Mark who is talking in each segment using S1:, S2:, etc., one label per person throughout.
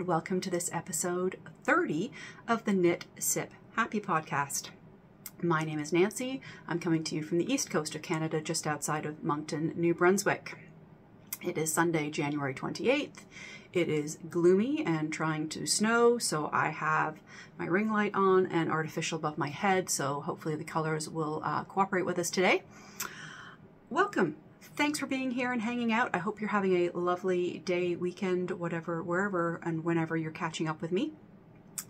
S1: and welcome to this episode 30 of the Knit Sip Happy podcast. My name is Nancy. I'm coming to you from the east coast of Canada, just outside of Moncton, New Brunswick. It is Sunday, January 28th. It is gloomy and trying to snow, so I have my ring light on and artificial above my head, so hopefully the colors will uh, cooperate with us today. Welcome thanks for being here and hanging out. I hope you're having a lovely day, weekend, whatever, wherever and whenever you're catching up with me.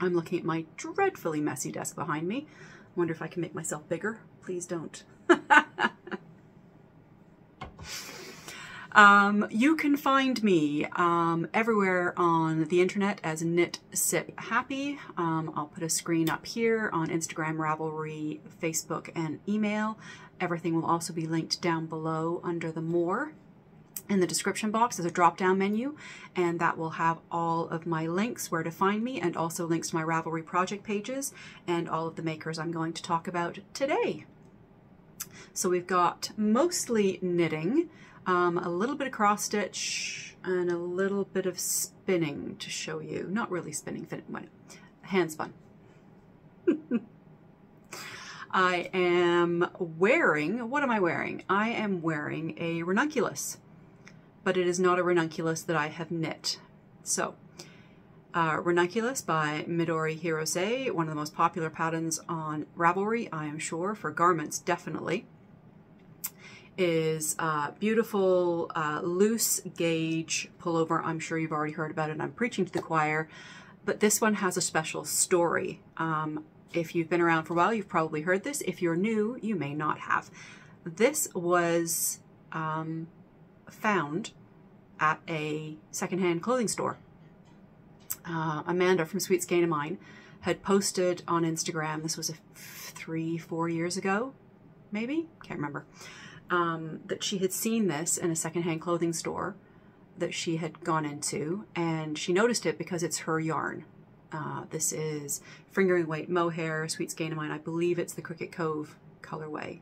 S1: I'm looking at my dreadfully messy desk behind me. Wonder if I can make myself bigger. Please don't. um, you can find me um, everywhere on the internet as Knit Sip Happy. Um, I'll put a screen up here on Instagram, Ravelry, Facebook, and email. Everything will also be linked down below under the More. In the description box is a drop-down menu, and that will have all of my links where to find me, and also links to my Ravelry project pages, and all of the makers I'm going to talk about today. So we've got mostly knitting, um, a little bit of cross stitch, and a little bit of spinning to show you. Not really spinning, hand spun. I am wearing, what am I wearing? I am wearing a ranunculus, but it is not a ranunculus that I have knit. So, uh, ranunculus by Midori Hirose, one of the most popular patterns on Ravelry, I am sure, for garments definitely, is uh, beautiful uh, loose gauge pullover. I'm sure you've already heard about it. I'm preaching to the choir, but this one has a special story. Um, if you've been around for a while, you've probably heard this. If you're new, you may not have. This was um, found at a secondhand clothing store. Uh, Amanda from Sweet Skein of Mine had posted on Instagram, this was a three, four years ago, maybe? Can't remember. Um, that she had seen this in a secondhand clothing store that she had gone into and she noticed it because it's her yarn. Uh, this is Fingering Weight Mohair, Sweet Skein of Mine. I believe it's the Cricket Cove colorway.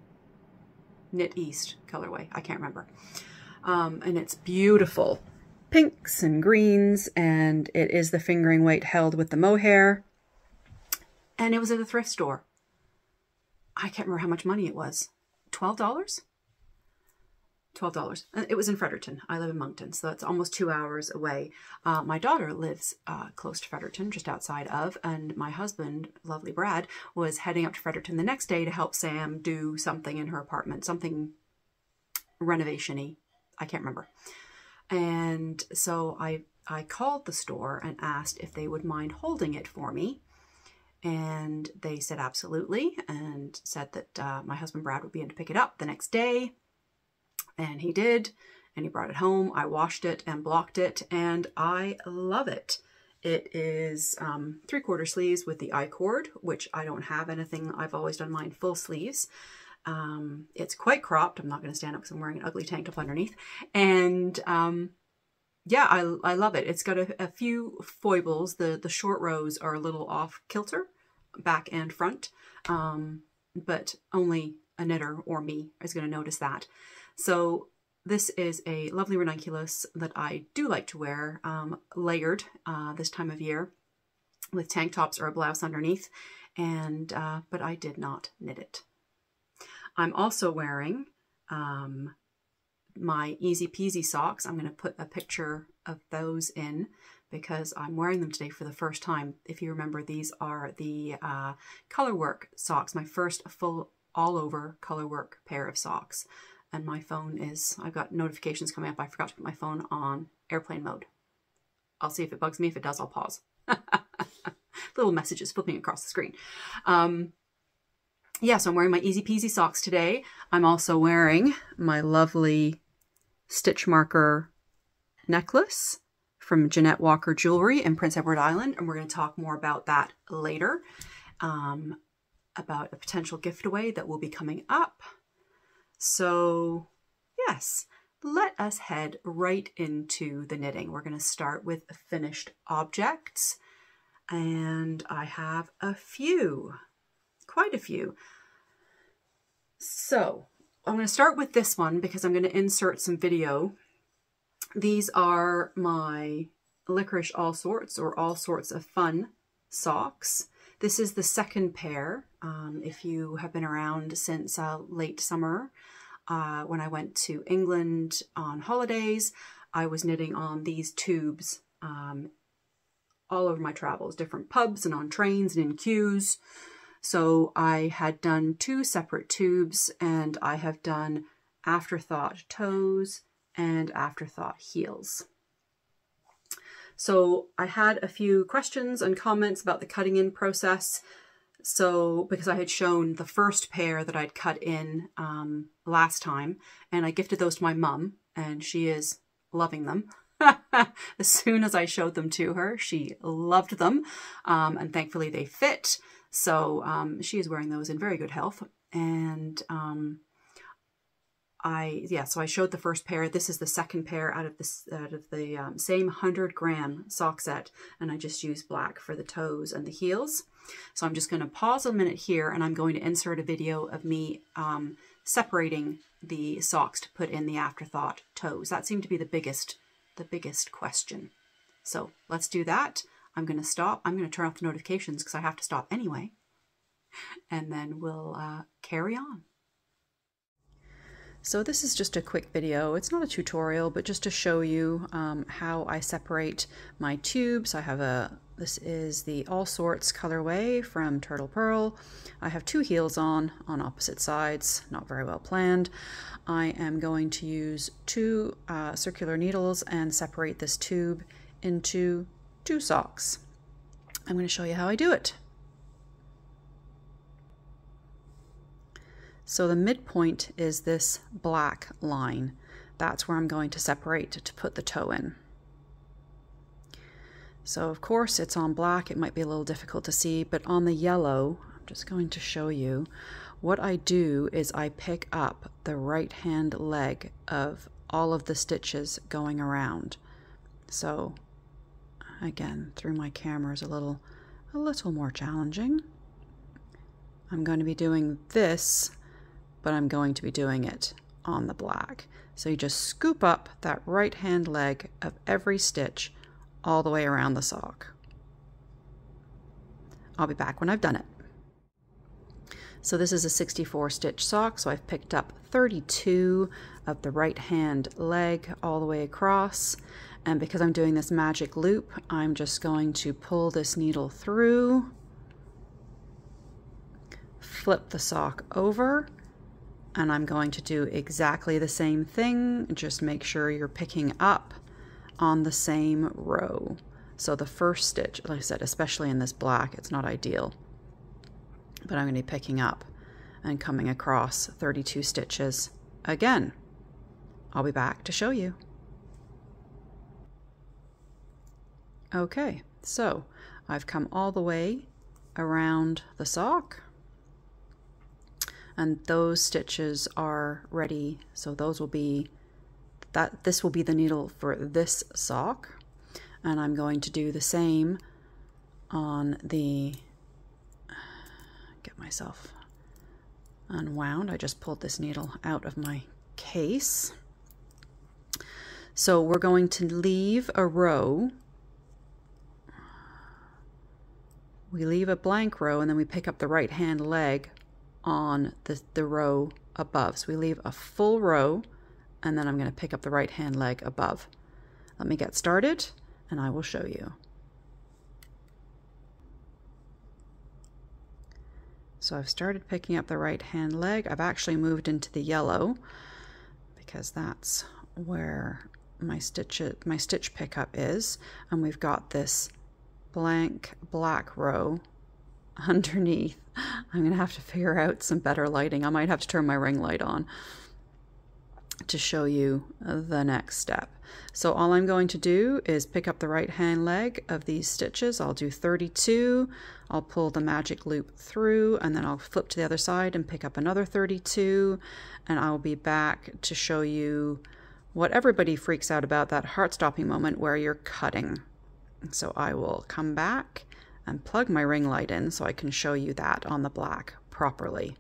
S1: Knit East colorway. I can't remember. Um, and it's beautiful. Pinks and greens, and it is the fingering weight held with the mohair. And it was at a thrift store. I can't remember how much money it was. $12? $12. It was in Fredericton. I live in Moncton, so that's almost two hours away. Uh, my daughter lives uh, close to Fredericton, just outside of, and my husband, lovely Brad, was heading up to Fredericton the next day to help Sam do something in her apartment, something renovation-y. I can't remember. And so I, I called the store and asked if they would mind holding it for me. And they said absolutely, and said that uh, my husband Brad would be in to pick it up the next day. And he did, and he brought it home. I washed it and blocked it, and I love it. It is um, three-quarter sleeves with the I-cord, which I don't have anything. I've always done mine full sleeves. Um, it's quite cropped. I'm not going to stand up because I'm wearing an ugly tank top underneath. And um, yeah, I, I love it. It's got a, a, few foibles. The, the short rows are a little off kilter, back and front, um, but only a knitter or me is going to notice that. So this is a lovely ranunculus that I do like to wear, um, layered uh, this time of year with tank tops or a blouse underneath, and uh, but I did not knit it. I'm also wearing um, my Easy Peasy socks. I'm going to put a picture of those in because I'm wearing them today for the first time. If you remember, these are the uh, Colorwork socks, my first full all-over Colorwork pair of socks and my phone is, I've got notifications coming up. I forgot to put my phone on airplane mode. I'll see if it bugs me. If it does, I'll pause. Little messages flipping across the screen. Um, yeah, so I'm wearing my Easy Peasy socks today. I'm also wearing my lovely stitch marker necklace from Jeanette Walker Jewelry in Prince Edward Island, and we're going to talk more about that later, um, about a potential gift away that will be coming up. So yes, let us head right into the knitting. We're going to start with finished objects. And I have a few, quite a few. So I'm going to start with this one because I'm going to insert some video. These are my Licorice All Sorts or All Sorts of Fun socks. This is the second pair. Um, if you have been around since uh, late summer, uh, when I went to England on holidays, I was knitting on these tubes um, all over my travels, different pubs and on trains and in queues. So I had done two separate tubes and I have done Afterthought toes and Afterthought heels. So I had a few questions and comments about the cutting in process. So because I had shown the first pair that I'd cut in um, last time and I gifted those to my mum and she is loving them. as soon as I showed them to her, she loved them um, and thankfully they fit. So um, she is wearing those in very good health. And um, I yeah, so I showed the first pair. This is the second pair out of this out of the um, same 100 gram sock set, and I just used black for the toes and the heels. So I'm just going to pause a minute here, and I'm going to insert a video of me um, separating the socks to put in the afterthought toes. That seemed to be the biggest the biggest question. So let's do that. I'm going to stop. I'm going to turn off the notifications because I have to stop anyway, and then we'll uh, carry on. So this is just a quick video. It's not a tutorial, but just to show you um, how I separate my tubes. I have a, this is the All Sorts colorway from Turtle Pearl. I have two heels on, on opposite sides, not very well planned. I am going to use two uh, circular needles and separate this tube into two socks. I'm going to show you how I do it. So the midpoint is this black line. That's where I'm going to separate to put the toe in. So of course it's on black, it might be a little difficult to see, but on the yellow, I'm just going to show you, what I do is I pick up the right hand leg of all of the stitches going around. So again, through my camera is a little, a little more challenging. I'm going to be doing this but I'm going to be doing it on the black. So you just scoop up that right hand leg of every stitch all the way around the sock. I'll be back when I've done it. So this is a 64 stitch sock, so I've picked up 32 of the right hand leg all the way across. And because I'm doing this magic loop, I'm just going to pull this needle through, flip the sock over, and I'm going to do exactly the same thing, just make sure you're picking up on the same row. So the first stitch, like I said, especially in this black, it's not ideal, but I'm going to be picking up and coming across 32 stitches again. I'll be back to show you. Okay, so I've come all the way around the sock and those stitches are ready. So those will be that this will be the needle for this sock. And I'm going to do the same on the get myself unwound. I just pulled this needle out of my case. So we're going to leave a row. We leave a blank row and then we pick up the right hand leg on the, the row above. So we leave a full row and then I'm going to pick up the right hand leg above. Let me get started and I will show you. So I've started picking up the right hand leg. I've actually moved into the yellow because that's where my stitch my stitch pickup is and we've got this blank black row underneath. I'm going to have to figure out some better lighting. I might have to turn my ring light on to show you uh, the next step. So all I'm going to do is pick up the right hand leg of these stitches. I'll do 32. I'll pull the magic loop through and then I'll flip to the other side and pick up another 32 and I'll be back to show you what everybody freaks out about that heart stopping moment where you're cutting. So I will come back and plug my ring light in so I can show you that on the black properly.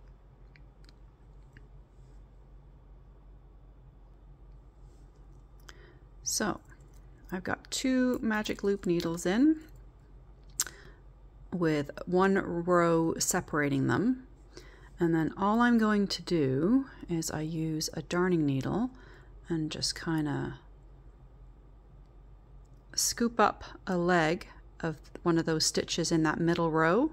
S1: So I've got two magic loop needles in with one row separating them. And then all I'm going to do is I use a darning needle and just kind of scoop up a leg of one of those stitches in that middle row.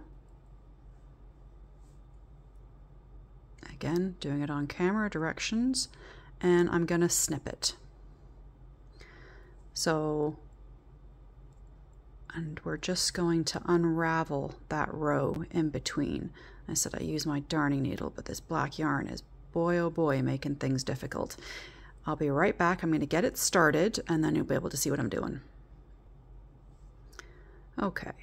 S1: Again, doing it on camera directions, and I'm going to snip it. So, and we're just going to unravel that row in between. I said I use my darning needle, but this black yarn is boy oh boy making things difficult. I'll be right back. I'm going to get it started and then you'll be able to see what I'm doing. Okay,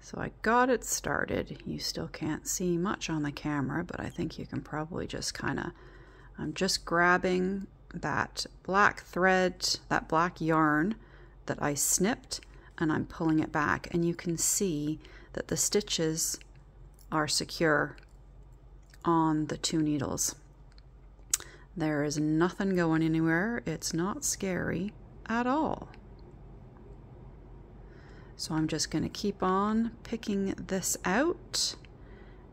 S1: so I got it started. You still can't see much on the camera, but I think you can probably just kind of, I'm just grabbing that black thread, that black yarn that I snipped, and I'm pulling it back. And you can see that the stitches are secure on the two needles. There is nothing going anywhere. It's not scary at all. So I'm just going to keep on picking this out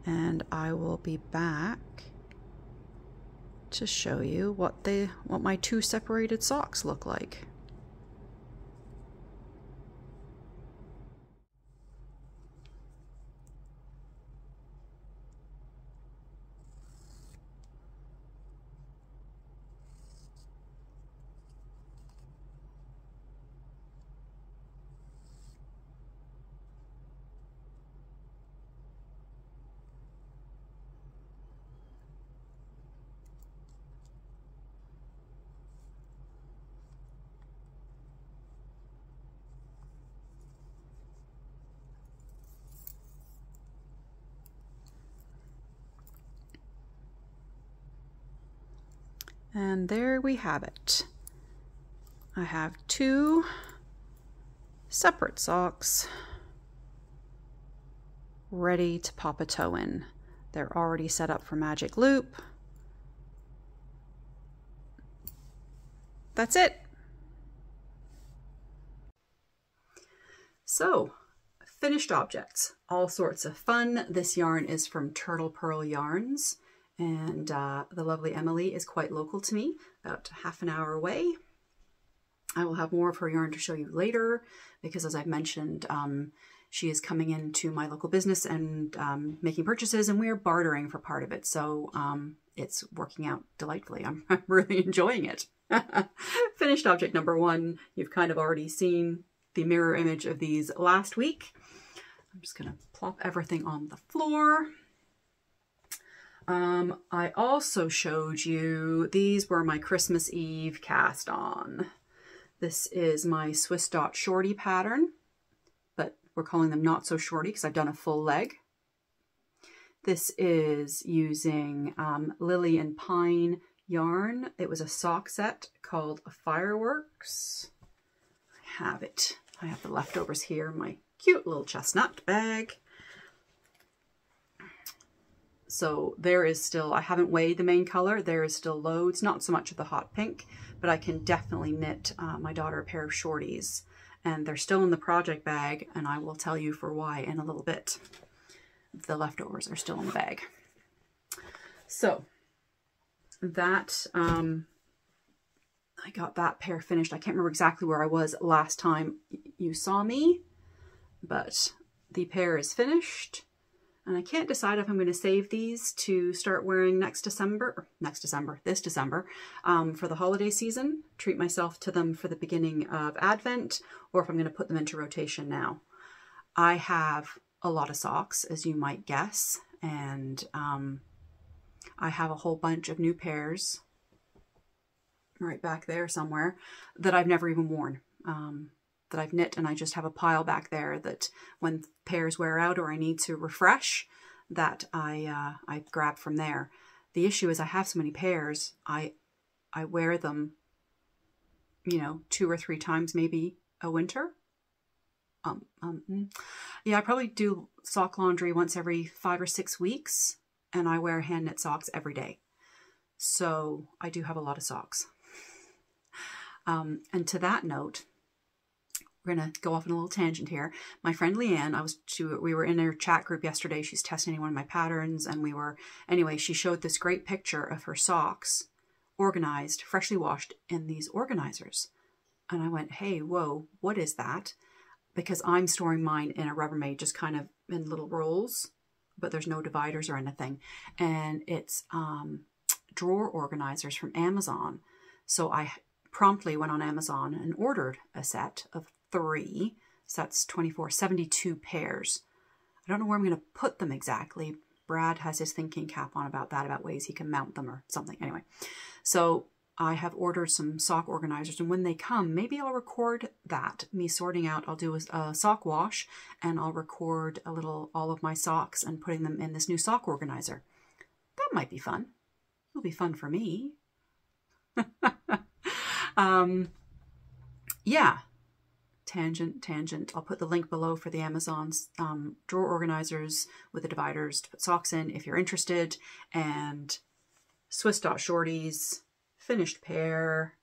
S1: and I will be back to show you what they what my two separated socks look like. And there we have it. I have two separate socks ready to pop a toe in. They're already set up for magic loop. That's it. So, finished objects, all sorts of fun. This yarn is from Turtle Pearl Yarns and uh, the lovely Emily is quite local to me, about half an hour away. I will have more of her yarn to show you later because as I've mentioned, um, she is coming into my local business and um, making purchases and we're bartering for part of it. So um, it's working out delightfully. I'm, I'm really enjoying it. Finished object number one. You've kind of already seen the mirror image of these last week. I'm just going to plop everything on the floor. Um, I also showed you, these were my Christmas Eve cast on. This is my Swiss Dot Shorty pattern, but we're calling them not so shorty because I've done a full leg. This is using um, Lily and Pine yarn. It was a sock set called Fireworks. I have it. I have the leftovers here, my cute little chestnut bag. So there is still, I haven't weighed the main color. There is still loads, not so much of the hot pink, but I can definitely knit uh, my daughter a pair of shorties. And they're still in the project bag, and I will tell you for why in a little bit. The leftovers are still in the bag. So that, um, I got that pair finished. I can't remember exactly where I was last time you saw me, but the pair is finished. And I can't decide if I'm going to save these to start wearing next December, next December, this December, um, for the holiday season, treat myself to them for the beginning of Advent, or if I'm going to put them into rotation now. I have a lot of socks, as you might guess, and um, I have a whole bunch of new pairs right back there somewhere that I've never even worn. Um, that I've knit and I just have a pile back there that when pairs wear out or I need to refresh that I uh, I grab from there. The issue is I have so many pairs, I I wear them, you know, two or three times maybe a winter. Um, um, mm. yeah, I probably do sock laundry once every five or six weeks, and I wear hand knit socks every day. So I do have a lot of socks. Um, and to that note, we're gonna go off on a little tangent here. My friend Leanne, I was she, we were in her chat group yesterday. She's testing one of my patterns, and we were anyway. She showed this great picture of her socks, organized, freshly washed in these organizers, and I went, "Hey, whoa, what is that?" Because I'm storing mine in a Rubbermaid, just kind of in little rolls, but there's no dividers or anything, and it's um, drawer organizers from Amazon. So I promptly went on Amazon and ordered a set of three. So that's 24, 72 pairs. I don't know where I'm going to put them exactly. Brad has his thinking cap on about that, about ways he can mount them or something. Anyway, so I have ordered some sock organizers and when they come, maybe I'll record that, me sorting out. I'll do a, a, sock wash and I'll record a little, all of my socks and putting them in this new sock organizer. That might be fun. It'll be fun for me. um, yeah, tangent, tangent. I'll put the link below for the Amazon's um, drawer organizers with the dividers to put socks in if you're interested. And Swiss Dot Shorties, finished pair.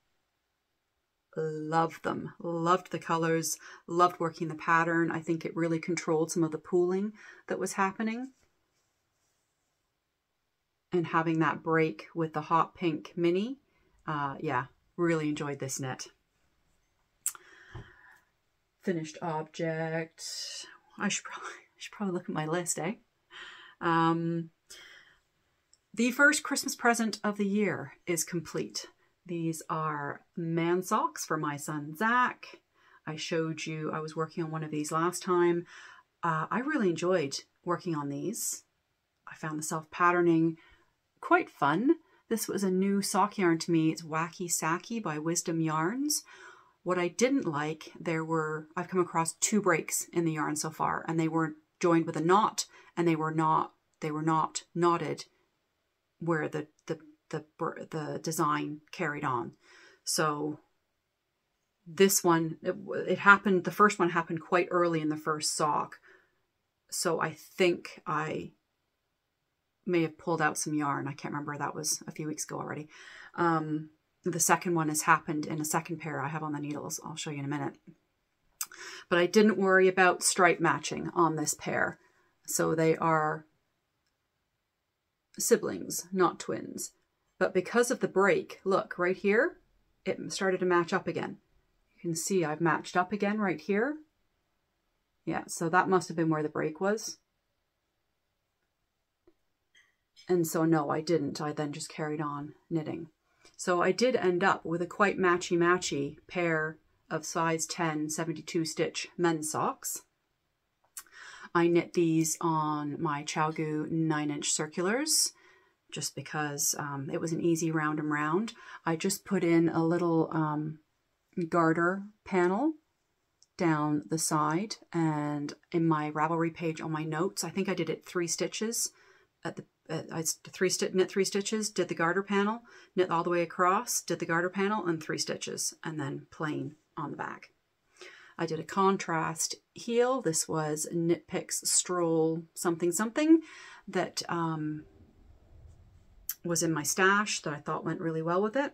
S1: Love them. Loved the colors. Loved working the pattern. I think it really controlled some of the pooling that was happening. And having that break with the hot pink mini. Uh, yeah, really enjoyed this knit finished object. I should probably, I should probably look at my list, eh? Um, the first Christmas present of the year is complete. These are man socks for my son Zach. I showed you, I was working on one of these last time. Uh, I really enjoyed working on these. I found the self-patterning quite fun. This was a new sock yarn to me. It's Wacky Sacky by Wisdom Yarns. What I didn't like, there were, I've come across two breaks in the yarn so far, and they were joined with a knot, and they were not, they were not knotted where the, the, the, the design carried on. So this one, it, it happened, the first one happened quite early in the first sock. So I think I may have pulled out some yarn. I can't remember. That was a few weeks ago already. Um, the second one has happened in a second pair I have on the needles. I'll show you in a minute. But I didn't worry about stripe matching on this pair. So they are siblings, not twins. But because of the break, look, right here, it started to match up again. You can see I've matched up again right here. Yeah, so that must have been where the break was. And so no, I didn't. I then just carried on knitting. So I did end up with a quite matchy-matchy pair of size 10 72 stitch men's socks. I knit these on my ChiaoGoo 9 inch circulars just because um, it was an easy round and round. I just put in a little um, garter panel down the side and in my Ravelry page on my notes, I think I did it three stitches at the I three knit three stitches, did the garter panel, knit all the way across, did the garter panel and three stitches, and then plain on the back. I did a contrast heel. This was Knit Picks Stroll something something that um, was in my stash that I thought went really well with it.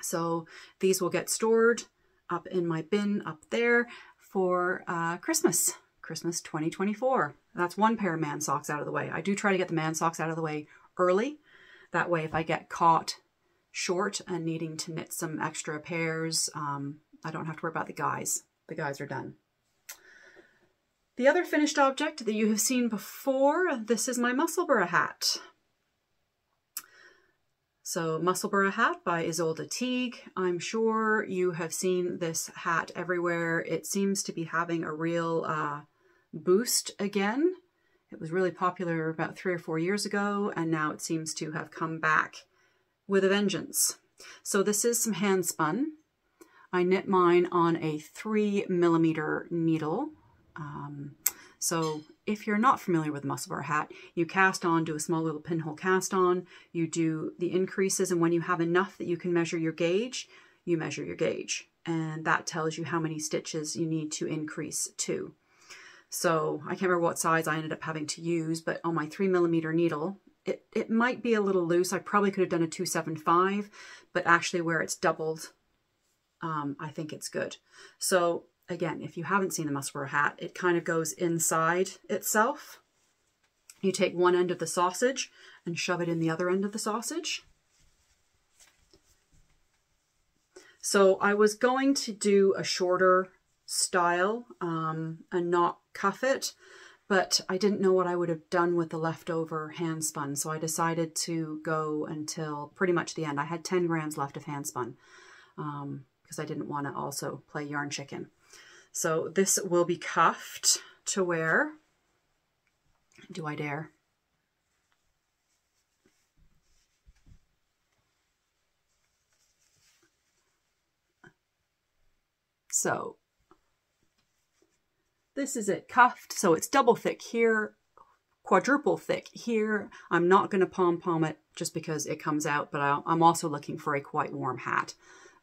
S1: So these will get stored up in my bin up there for uh, Christmas. Christmas 2024. That's one pair of man socks out of the way. I do try to get the man socks out of the way early. That way, if I get caught short and needing to knit some extra pairs, um, I don't have to worry about the guys. The guys are done. The other finished object that you have seen before, this is my Musselburgh hat. So Musselburgh hat by Isolde Teague. I'm sure you have seen this hat everywhere. It seems to be having a real uh, boost again. It was really popular about three or four years ago, and now it seems to have come back with a vengeance. So this is some hand spun. I knit mine on a three millimeter needle. Um, so if you're not familiar with Musselburgh hat, you cast on, do a small little pinhole cast on, you do the increases, and when you have enough that you can measure your gauge, you measure your gauge. And that tells you how many stitches you need to increase to. So I can't remember what size I ended up having to use, but on my three millimeter needle, it, it might be a little loose. I probably could have done a 275, but actually where it's doubled, um, I think it's good. So again, if you haven't seen the Musselburgh hat, it kind of goes inside itself. You take one end of the sausage and shove it in the other end of the sausage. So I was going to do a shorter style um, and not cuff it, but I didn't know what I would have done with the leftover hand spun. So I decided to go until pretty much the end. I had 10 grams left of hand spun um, because I didn't want to also play yarn chicken. So this will be cuffed to wear. Do I dare? So this is it cuffed. So it's double thick here, quadruple thick here. I'm not going to pom-pom it just because it comes out, but I'm also looking for a quite warm hat.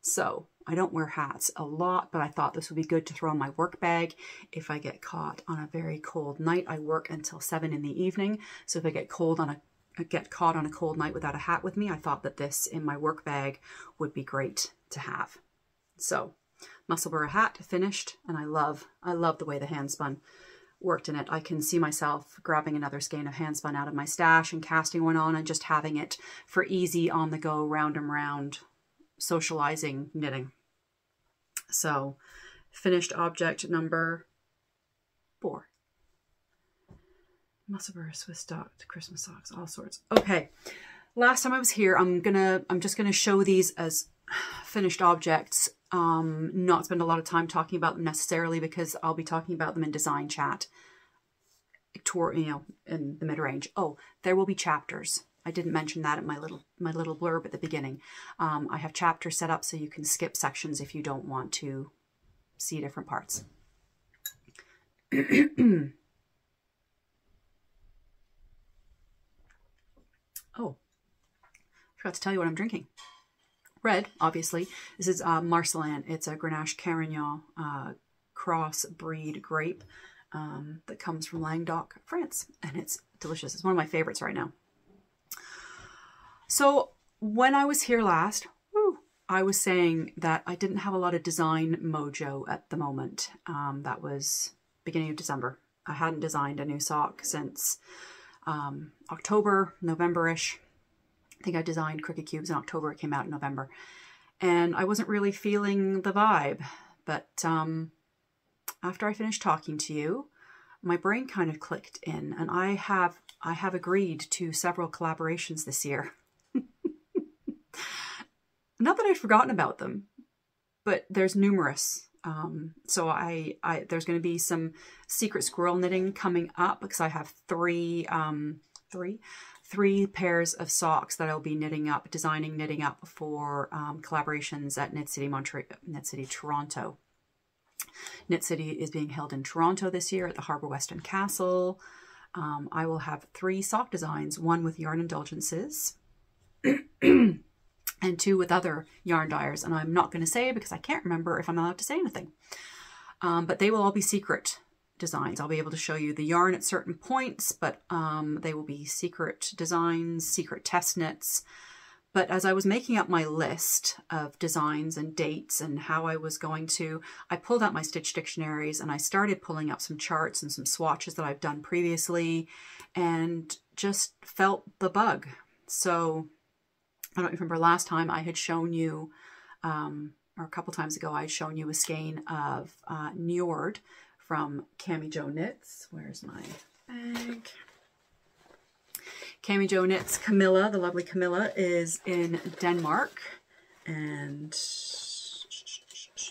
S1: So I don't wear hats a lot, but I thought this would be good to throw in my work bag if I get caught on a very cold night. I work until seven in the evening. So if I get cold on a get caught on a cold night without a hat with me, I thought that this in my work bag would be great to have. So Musselburgh hat finished, and I love, I love the way the handspun worked in it. I can see myself grabbing another skein of handspun out of my stash and casting one on and just having it for easy on the go round and round socializing knitting. So finished object number four. Musselburgh Swiss stocked Christmas socks, all sorts. Okay, last time I was here, I'm gonna, I'm just gonna show these as finished objects, um, not spend a lot of time talking about them necessarily because I'll be talking about them in design chat toward, you know, in the mid-range. Oh, there will be chapters. I didn't mention that in my little my little blurb at the beginning. Um, I have chapters set up so you can skip sections if you don't want to see different parts. oh, forgot to tell you what I'm drinking red, obviously. This is uh, Marselan. It's a Grenache Carignan uh, cross breed grape um, that comes from Languedoc, France. And it's delicious. It's one of my favorites right now. So when I was here last, I was saying that I didn't have a lot of design mojo at the moment. Um, that was beginning of December. I hadn't designed a new sock since um, October, November-ish. I think I designed Cricut Cubes in October. It came out in November. And I wasn't really feeling the vibe. But um, after I finished talking to you, my brain kind of clicked in and I have I have agreed to several collaborations this year. Not that I'd forgotten about them, but there's numerous. Um, so I, I there's going to be some secret squirrel knitting coming up because I have three, um, three, three pairs of socks that I'll be knitting up, designing knitting up for um, collaborations at Knit City, Montreal, Knit City, Toronto. Knit City is being held in Toronto this year at the Harbour Westin Castle. Um, I will have three sock designs, one with yarn indulgences and two with other yarn dyers. And I'm not going to say because I can't remember if I'm allowed to say anything. Um, but they will all be secret designs. I'll be able to show you the yarn at certain points, but um, they will be secret designs, secret test knits. But as I was making up my list of designs and dates and how I was going to, I pulled out my stitch dictionaries and I started pulling up some charts and some swatches that I've done previously and just felt the bug. So I don't remember last time I had shown you, um, or a couple times ago, I had shown you a skein of uh, Njord from Cami Jo Knits. Where's my bag? Cami Jo Knits Camilla, the lovely Camilla, is in Denmark. And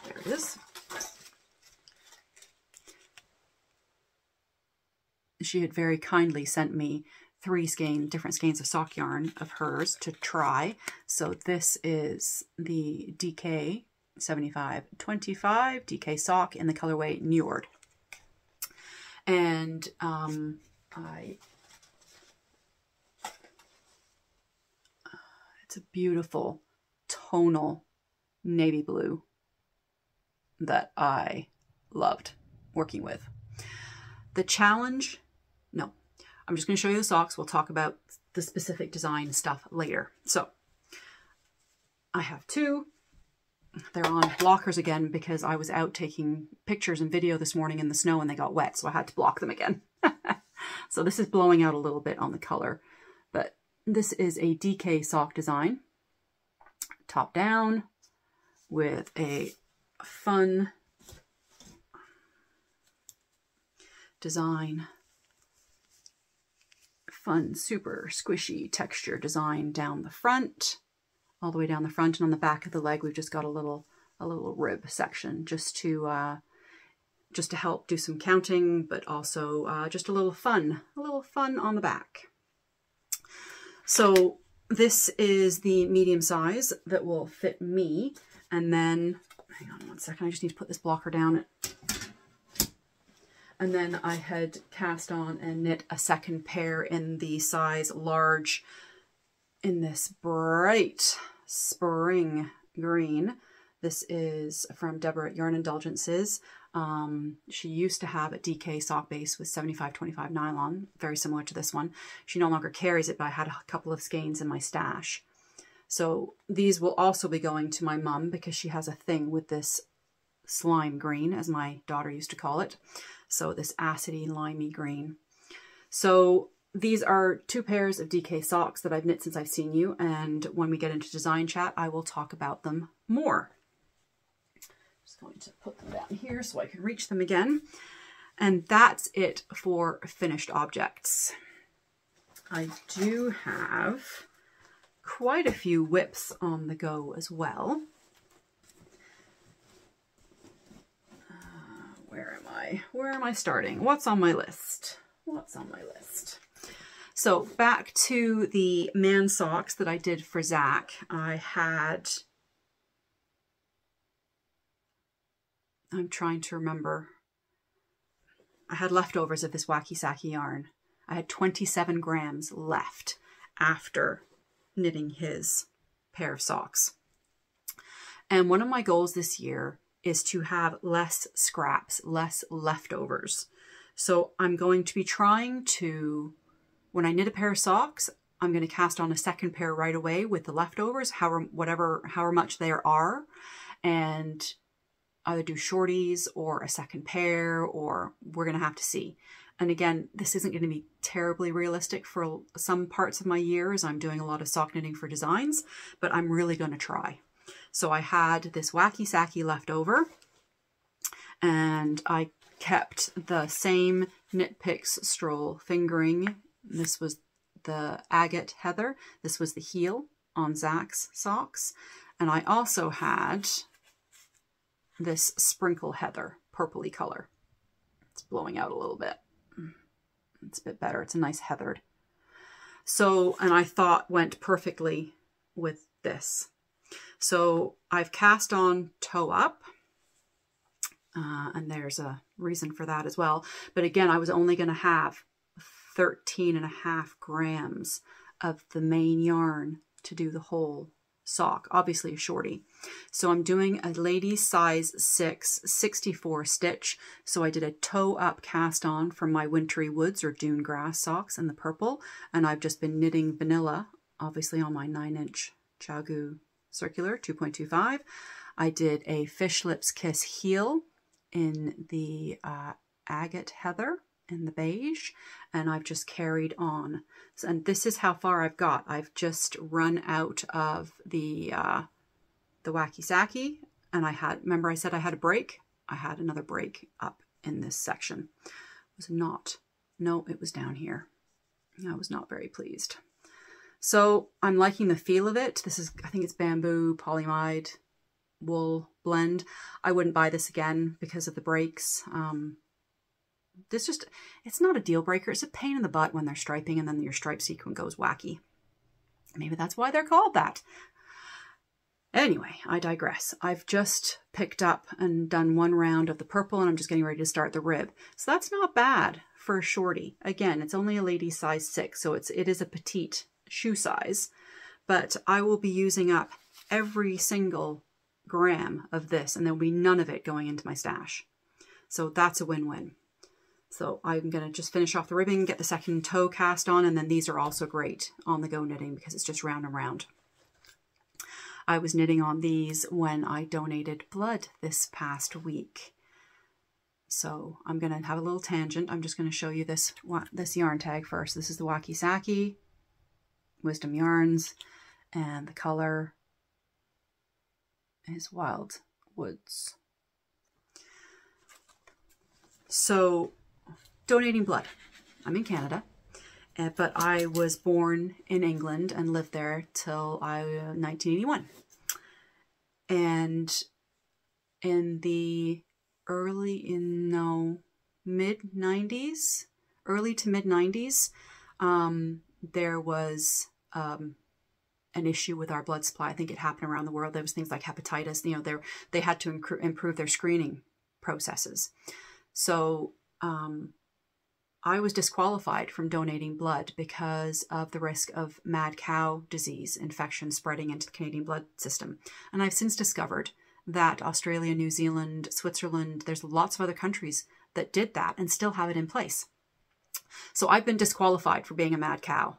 S1: there it is. She had very kindly sent me three skein, different skeins of sock yarn of hers to try. So this is the DK 7525 DK sock in the colorway Njord and um, I it's a beautiful tonal navy blue that I loved working with. The challenge, no, I'm just going to show you the socks. We'll talk about the specific design stuff later. So I have two they're on blockers again because I was out taking pictures and video this morning in the snow and they got wet, so I had to block them again. so this is blowing out a little bit on the color, but this is a DK sock design, top down with a fun design, fun, super squishy texture design down the front all the way down the front and on the back of the leg we've just got a little a little rib section just to uh, just to help do some counting but also uh, just a little fun a little fun on the back. So this is the medium size that will fit me and then hang on one second I just need to put this blocker down. And then I had cast on and knit a second pair in the size large in this bright spring green. This is from Deborah at Yarn Indulgences. Um, she used to have a DK sock base with 75-25 nylon, very similar to this one. She no longer carries it, but I had a couple of skeins in my stash. So these will also be going to my mum because she has a thing with this slime green, as my daughter used to call it. So this acidy, limey green. So these are two pairs of DK socks that I've knit since I've seen you, and when we get into design chat, I will talk about them more. Just going to put them down here so I can reach them again. And that's it for finished objects. I do have quite a few whips on the go as well. Uh, where am I? Where am I starting? What's on my list? What's on my list? So back to the man socks that I did for Zach. I had, I'm trying to remember, I had leftovers of this wacky sacky yarn. I had 27 grams left after knitting his pair of socks. And one of my goals this year is to have less scraps, less leftovers. So I'm going to be trying to when I knit a pair of socks, I'm going to cast on a second pair right away with the leftovers, however, whatever, however much there are, and either do shorties or a second pair, or we're going to have to see. And again, this isn't going to be terribly realistic for some parts of my year as I'm doing a lot of sock knitting for designs, but I'm really going to try. So I had this wacky sacky left over and I kept the same Knit Picks Stroll fingering this was the agate heather. This was the heel on Zach's socks. And I also had this sprinkle heather, purpley color. It's blowing out a little bit. It's a bit better. It's a nice heathered. So, and I thought went perfectly with this. So I've cast on toe up. Uh, and there's a reason for that as well. But again, I was only going to have 13 and a half grams of the main yarn to do the whole sock, obviously a shorty. So I'm doing a lady size 6, 64 stitch. So I did a toe up cast on from my Wintry Woods or Dune Grass socks in the purple. And I've just been knitting vanilla, obviously on my 9 inch ChiaoGoo circular 2.25. I did a Fish Lips Kiss heel in the uh, agate heather in the beige and I've just carried on. And this is how far I've got. I've just run out of the uh, the wacky sacky and I had, remember I said I had a break? I had another break up in this section. It was not, no, it was down here. I was not very pleased. So I'm liking the feel of it. This is, I think it's bamboo polyamide wool blend. I wouldn't buy this again because of the breaks. Um, this just, it's not a deal breaker. It's a pain in the butt when they're striping and then your stripe sequin goes wacky. Maybe that's why they're called that. Anyway, I digress. I've just picked up and done one round of the purple and I'm just getting ready to start the rib. So that's not bad for a shorty. Again, it's only a lady size six, so it's it is a petite shoe size, but I will be using up every single gram of this and there'll be none of it going into my stash. So that's a win-win. So I'm going to just finish off the ribbing, get the second toe cast on, and then these are also great on the go knitting because it's just round and round. I was knitting on these when I donated blood this past week. So I'm going to have a little tangent. I'm just going to show you this, this yarn tag first. This is the Wakisaki Wisdom Yarns and the color is Wild Woods. So donating blood. I'm in Canada, eh, but I was born in England and lived there till I 1981. And in the early in no mid 90s, early to mid 90s, um, there was um, an issue with our blood supply. I think it happened around the world. There was things like hepatitis. You know, they they had to improve their screening processes. So um, I was disqualified from donating blood because of the risk of mad cow disease infection spreading into the Canadian blood system. And I've since discovered that Australia, New Zealand, Switzerland, there's lots of other countries that did that and still have it in place. So I've been disqualified for being a mad cow.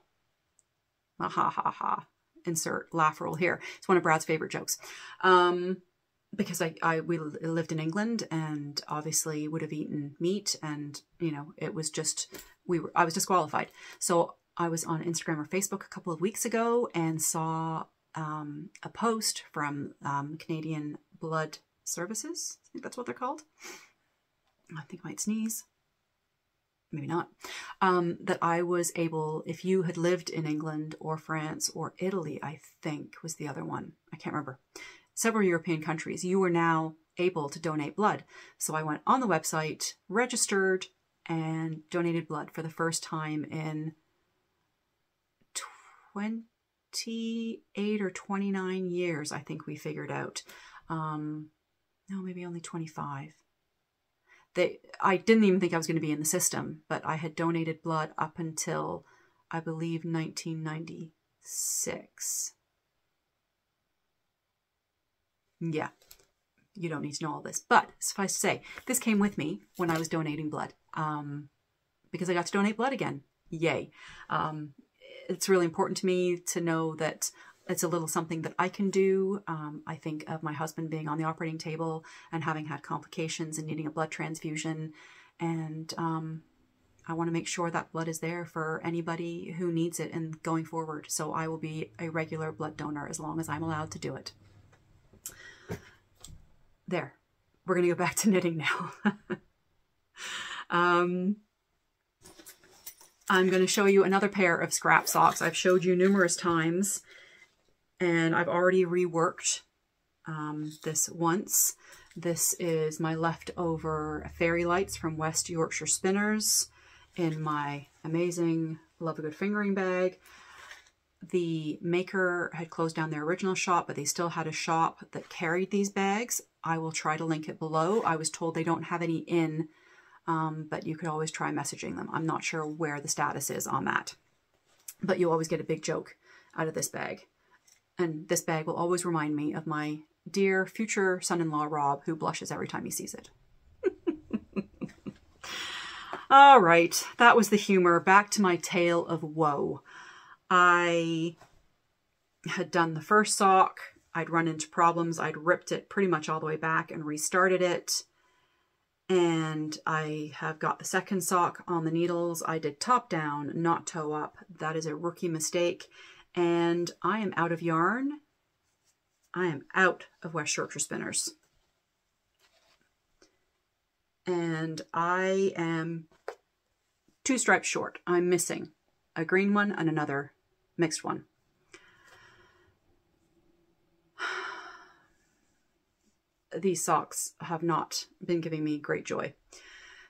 S1: Ha ha ha. Insert laugh roll here. It's one of Brad's favorite jokes. Um, because I, I we lived in England and obviously would have eaten meat and you know it was just we were I was disqualified. So I was on Instagram or Facebook a couple of weeks ago and saw um, a post from um, Canadian Blood Services. I think that's what they're called. I think I might sneeze. Maybe not. Um, that I was able, if you had lived in England or France or Italy, I think was the other one. I can't remember. Several European countries, you were now able to donate blood. So I went on the website, registered, and donated blood for the first time in 28 or 29 years, I think we figured out. Um, no, maybe only 25. They, I didn't even think I was going to be in the system, but I had donated blood up until, I believe, 1996. Yeah, you don't need to know all this. But suffice to say, this came with me when I was donating blood um, because I got to donate blood again. Yay. Um, it's really important to me to know that it's a little something that I can do. Um, I think of my husband being on the operating table and having had complications and needing a blood transfusion. And um, I want to make sure that blood is there for anybody who needs it and going forward. So I will be a regular blood donor as long as I'm allowed to do it. There. We're going to go back to knitting now. um, I'm going to show you another pair of scrap socks I've showed you numerous times and I've already reworked um, this once. This is my leftover fairy lights from West Yorkshire Spinners in my amazing Love a Good Fingering bag. The maker had closed down their original shop, but they still had a shop that carried these bags. I will try to link it below. I was told they don't have any in, um, but you could always try messaging them. I'm not sure where the status is on that. But you'll always get a big joke out of this bag. And this bag will always remind me of my dear future son-in-law, Rob, who blushes every time he sees it. All right, that was the humor. Back to my tale of woe. I had done the first sock. I'd run into problems. I'd ripped it pretty much all the way back and restarted it. And I have got the second sock on the needles. I did top down, not toe up. That is a rookie mistake and I am out of yarn. I am out of West Yorkshire Spinners. And I am two stripes short. I'm missing a green one and another mixed one. These socks have not been giving me great joy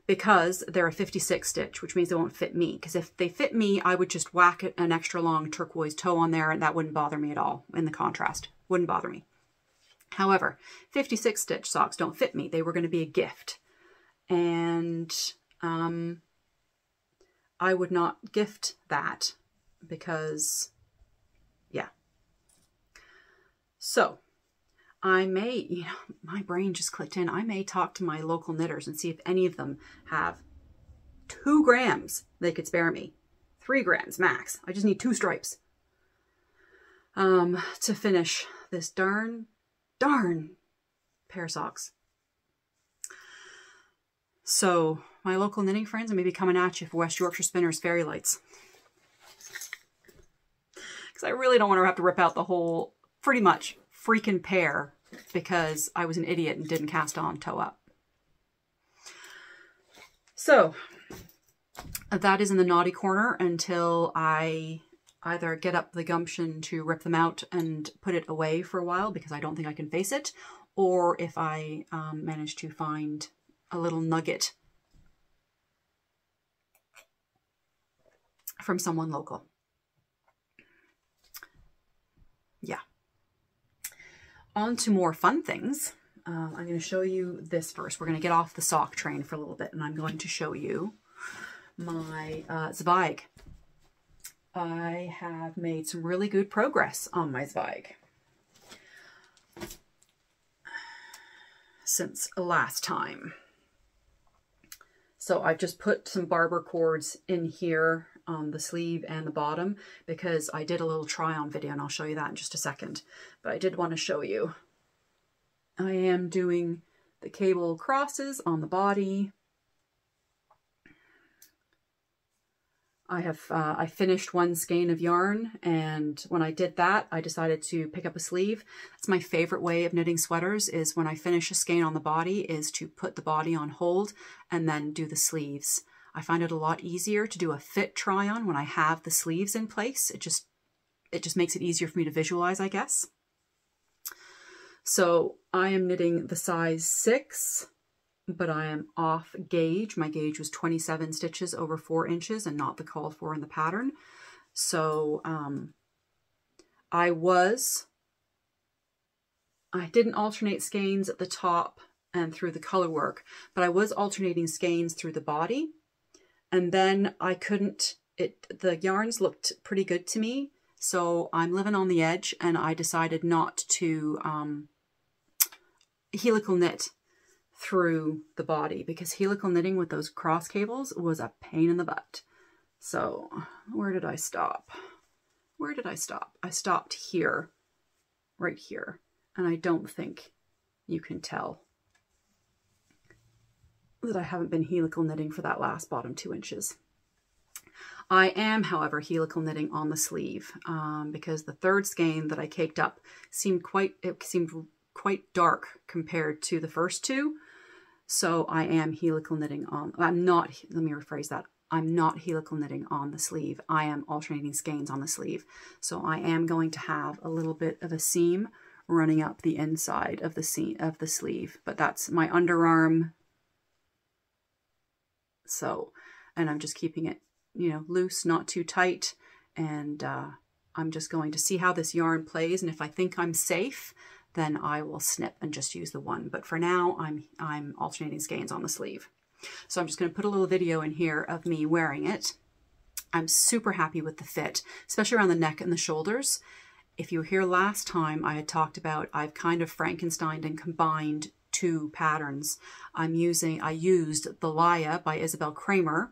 S1: because they're a 56 stitch, which means they won't fit me. Because if they fit me, I would just whack an extra long turquoise toe on there and that wouldn't bother me at all in the contrast. Wouldn't bother me. However, 56 stitch socks don't fit me. They were going to be a gift. And um, I would not gift that because, yeah. So, I may, you know, my brain just clicked in. I may talk to my local knitters and see if any of them have two grams they could spare me. Three grams max. I just need two stripes um, to finish this darn, darn pair of socks. So my local knitting friends, may be coming at you for West Yorkshire Spinners Fairy Lights. Because I really don't want to have to rip out the whole, pretty much, freaking pair because I was an idiot and didn't cast on toe up. So that is in the naughty corner until I either get up the gumption to rip them out and put it away for a while because I don't think I can face it, or if I um, manage to find a little nugget from someone local. Yeah. On to more fun things. Um, I'm going to show you this first. We're going to get off the sock train for a little bit, and I'm going to show you my uh, Zweig. I have made some really good progress on my Zweig since last time. So I've just put some barber cords in here on the sleeve and the bottom because I did a little try on video and I'll show you that in just a second. But I did want to show you. I am doing the cable crosses on the body I have uh, I finished one skein of yarn and when I did that I decided to pick up a sleeve. That's my favorite way of knitting sweaters is when I finish a skein on the body is to put the body on hold and then do the sleeves. I find it a lot easier to do a fit try on when I have the sleeves in place. It just it just makes it easier for me to visualize I guess. So I am knitting the size 6 but I am off gauge. My gauge was 27 stitches over 4 inches and not the called for in the pattern. So um, I was, I didn't alternate skeins at the top and through the color work, but I was alternating skeins through the body. And then I couldn't, it the yarns looked pretty good to me. So I'm living on the edge and I decided not to um, helical knit through the body because helical knitting with those cross cables was a pain in the butt. So where did I stop? Where did I stop? I stopped here, right here. And I don't think you can tell that I haven't been helical knitting for that last bottom two inches. I am, however, helical knitting on the sleeve um, because the third skein that I caked up seemed quite, it seemed quite dark compared to the first two. So I am helical knitting on, I'm not, let me rephrase that. I'm not helical knitting on the sleeve. I am alternating skeins on the sleeve. So I am going to have a little bit of a seam running up the inside of the seam of the sleeve, but that's my underarm. So, and I'm just keeping it, you know, loose, not too tight. And uh, I'm just going to see how this yarn plays. And if I think I'm safe, then I will snip and just use the one. But for now, I'm, I'm alternating skeins on the sleeve. So I'm just going to put a little video in here of me wearing it. I'm super happy with the fit, especially around the neck and the shoulders. If you were here last time, I had talked about I've kind of Frankensteined and combined two patterns. I'm using, I used the Laia by Isabell Kraemer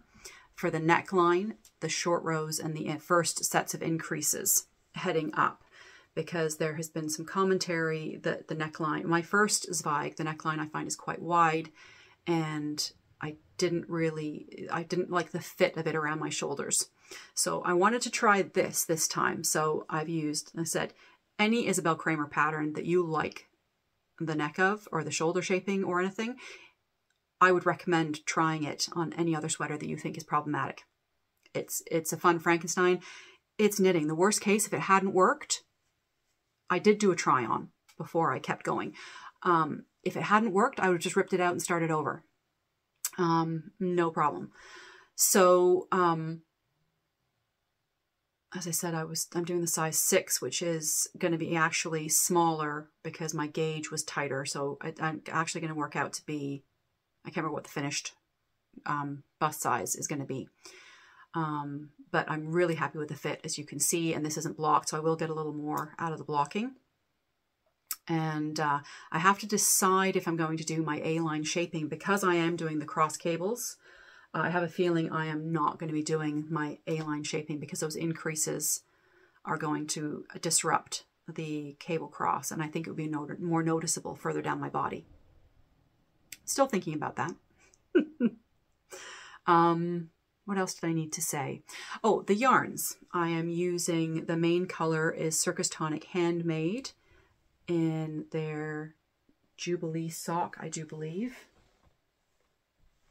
S1: for the neckline, the short rows, and the uh, first sets of increases heading up because there has been some commentary that the neckline, my first Zweig, the neckline I find is quite wide and I didn't really, I didn't like the fit of it around my shoulders. So I wanted to try this this time. So I've used, I said, any Isabell Kraemer pattern that you like the neck of or the shoulder shaping or anything, I would recommend trying it on any other sweater that you think is problematic. It's, it's a fun Frankenstein. It's knitting. The worst case, if it hadn't worked, I did do a try on before I kept going. Um, if it hadn't worked, I would have just ripped it out and started over. Um, no problem. So, um, as I said, I was, I'm doing the size six, which is going to be actually smaller because my gauge was tighter. So I, am actually going to work out to be, I can't remember what the finished um, bust size is going to be. Um, but I'm really happy with the fit, as you can see, and this isn't blocked, so I will get a little more out of the blocking. And uh, I have to decide if I'm going to do my A-line shaping because I am doing the cross cables. I have a feeling I am not going to be doing my A-line shaping because those increases are going to disrupt the cable cross and I think it would be not more noticeable further down my body. Still thinking about that. um, what else did I need to say? Oh, the yarns. I am using, the main color is Circus Tonic Handmade in their Jubilee sock, I do believe,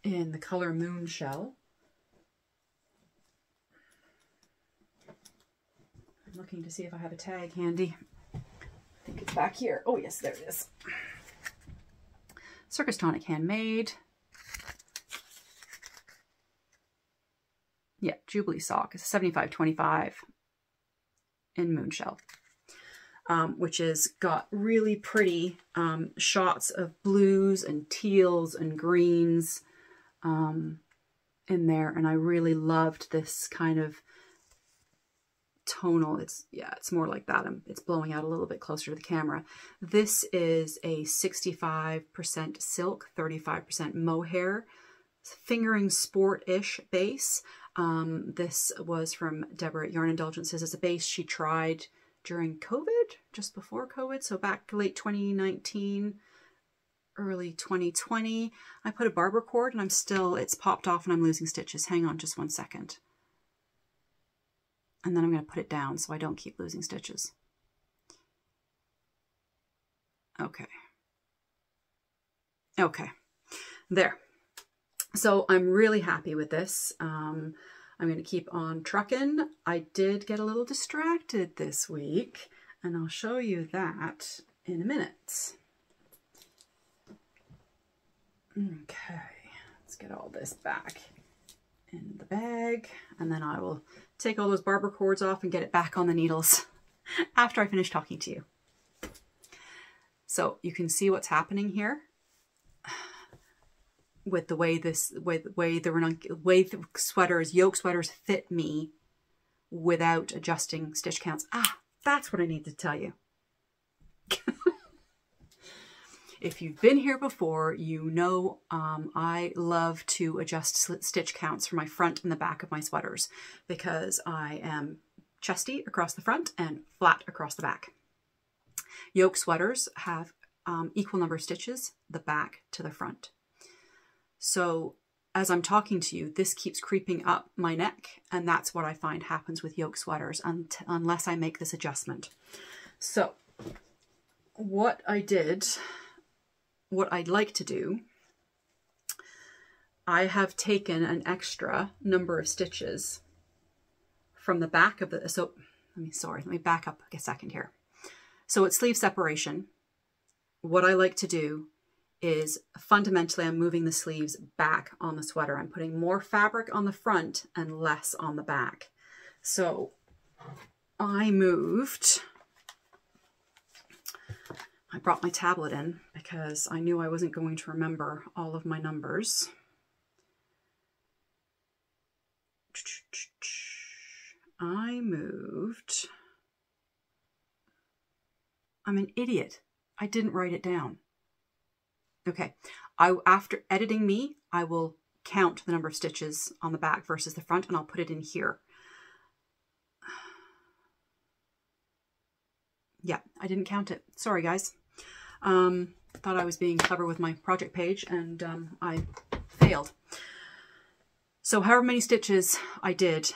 S1: in the color Moon Shell. I'm looking to see if I have a tag handy. I think it's back here. Oh yes, there it is. Circus Tonic Handmade. Yeah, Jubilee sock. It's 75.25 in Moonshell. Um, which has got really pretty um, shots of blues and teals and greens um, in there. And I really loved this kind of tonal. It's, yeah, it's more like that. I'm, it's blowing out a little bit closer to the camera. This is a 65% silk, 35% mohair, fingering sport-ish base. Um, this was from Deborah at Yarn Indulgences as a base she tried during COVID, just before COVID, so back late 2019, early 2020. I put a barber cord and I'm still, it's popped off and I'm losing stitches. Hang on just one second and then I'm going to put it down so I don't keep losing stitches. Okay. Okay, there. So I'm really happy with this. Um, I'm going to keep on trucking. I did get a little distracted this week, and I'll show you that in a minute. Okay, let's get all this back in the bag, and then I will take all those barber cords off and get it back on the needles after I finish talking to you. So you can see what's happening here with the way this way the way the way the sweaters yoke sweaters fit me without adjusting stitch counts. Ah, that's what I need to tell you. If you've been here before, you know um, I love to adjust stitch counts for my front and the back of my sweaters because I am chesty across the front and flat across the back. Yoke sweaters have um, equal number of stitches, the back to the front. So as I'm talking to you, this keeps creeping up my neck, and that's what I find happens with yoke sweaters unless I make this adjustment. So what I did what I'd like to do, I have taken an extra number of stitches from the back of the, so let me, sorry, let me back up a second here. So it's sleeve separation. What I like to do is fundamentally I'm moving the sleeves back on the sweater. I'm putting more fabric on the front and less on the back. So I moved I brought my tablet in because I knew I wasn't going to remember all of my numbers. I moved. I'm an idiot. I didn't write it down. Okay, I after editing me, I will count the number of stitches on the back versus the front and I'll put it in here. Yeah, I didn't count it. Sorry, guys. Um, thought I was being clever with my project page and um, I failed. So however many stitches I did,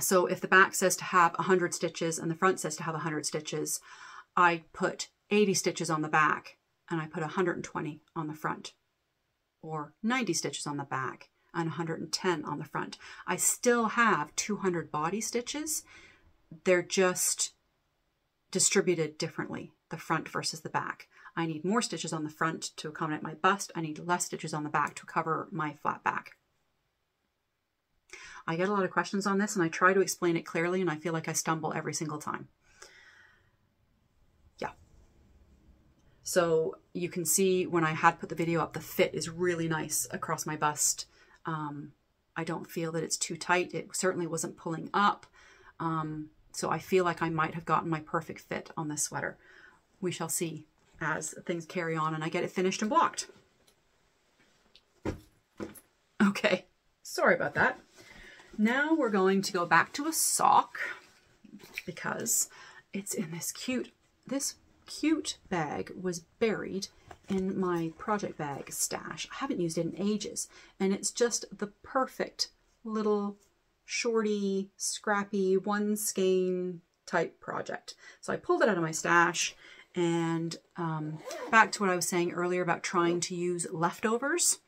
S1: so if the back says to have 100 stitches and the front says to have 100 stitches, I put 80 stitches on the back and I put 120 on the front or 90 stitches on the back and 110 on the front. I still have 200 body stitches. They're just distributed differently the front versus the back. I need more stitches on the front to accommodate my bust. I need less stitches on the back to cover my flat back. I get a lot of questions on this and I try to explain it clearly and I feel like I stumble every single time. Yeah. So you can see when I had put the video up, the fit is really nice across my bust. Um, I don't feel that it's too tight. It certainly wasn't pulling up. Um, so I feel like I might have gotten my perfect fit on this sweater we shall see as things carry on and I get it finished and blocked. Okay, sorry about that. Now we're going to go back to a sock because it's in this cute, this cute bag was buried in my project bag stash. I haven't used it in ages. And it's just the perfect little shorty, scrappy, one skein type project. So I pulled it out of my stash and um, back to what I was saying earlier about trying to use leftovers.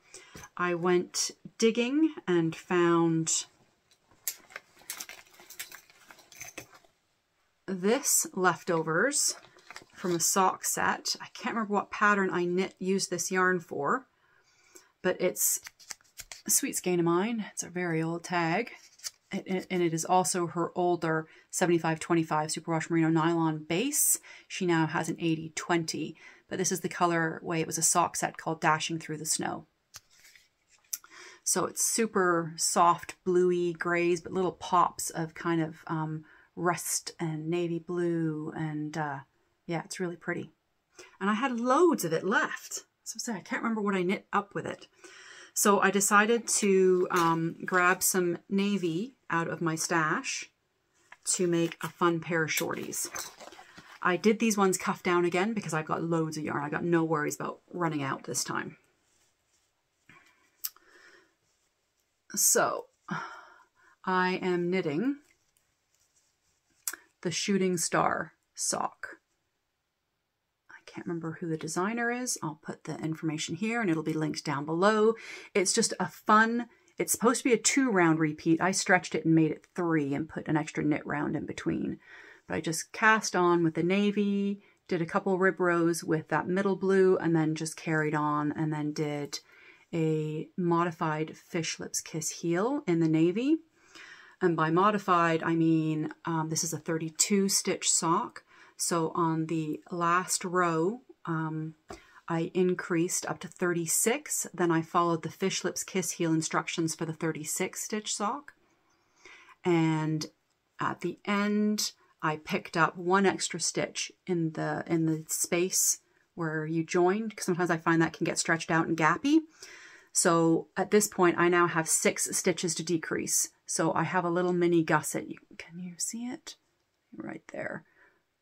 S1: I went digging and found this leftovers from a sock set. I can't remember what pattern I knit used this yarn for, but it's a sweet skein of mine. It's a very old tag. And it is also her older 7525 superwash merino nylon base. She now has an 8020, but this is the color way. It was a sock set called Dashing Through the Snow. So it's super soft, bluey grays, but little pops of kind of um, rust and navy blue. And uh, yeah, it's really pretty. And I had loads of it left. So I can't remember what I knit up with it. So I decided to um, grab some navy out of my stash to make a fun pair of shorties. I did these ones cuff down again because I've got loads of yarn. I got no worries about running out this time. So I am knitting the Shooting Star sock. Can't remember who the designer is. I'll put the information here and it'll be linked down below. It's just a fun, it's supposed to be a two round repeat. I stretched it and made it three and put an extra knit round in between. But I just cast on with the navy, did a couple rib rows with that middle blue and then just carried on and then did a modified fish lips kiss heel in the navy. And by modified, I mean um, this is a 32 stitch sock. So on the last row, um, I increased up to 36. Then I followed the fish lips kiss heel instructions for the 36 stitch sock. And at the end, I picked up one extra stitch in the in the space where you joined because sometimes I find that can get stretched out and gappy. So at this point, I now have six stitches to decrease. So I have a little mini gusset. You, can you see it? Right there.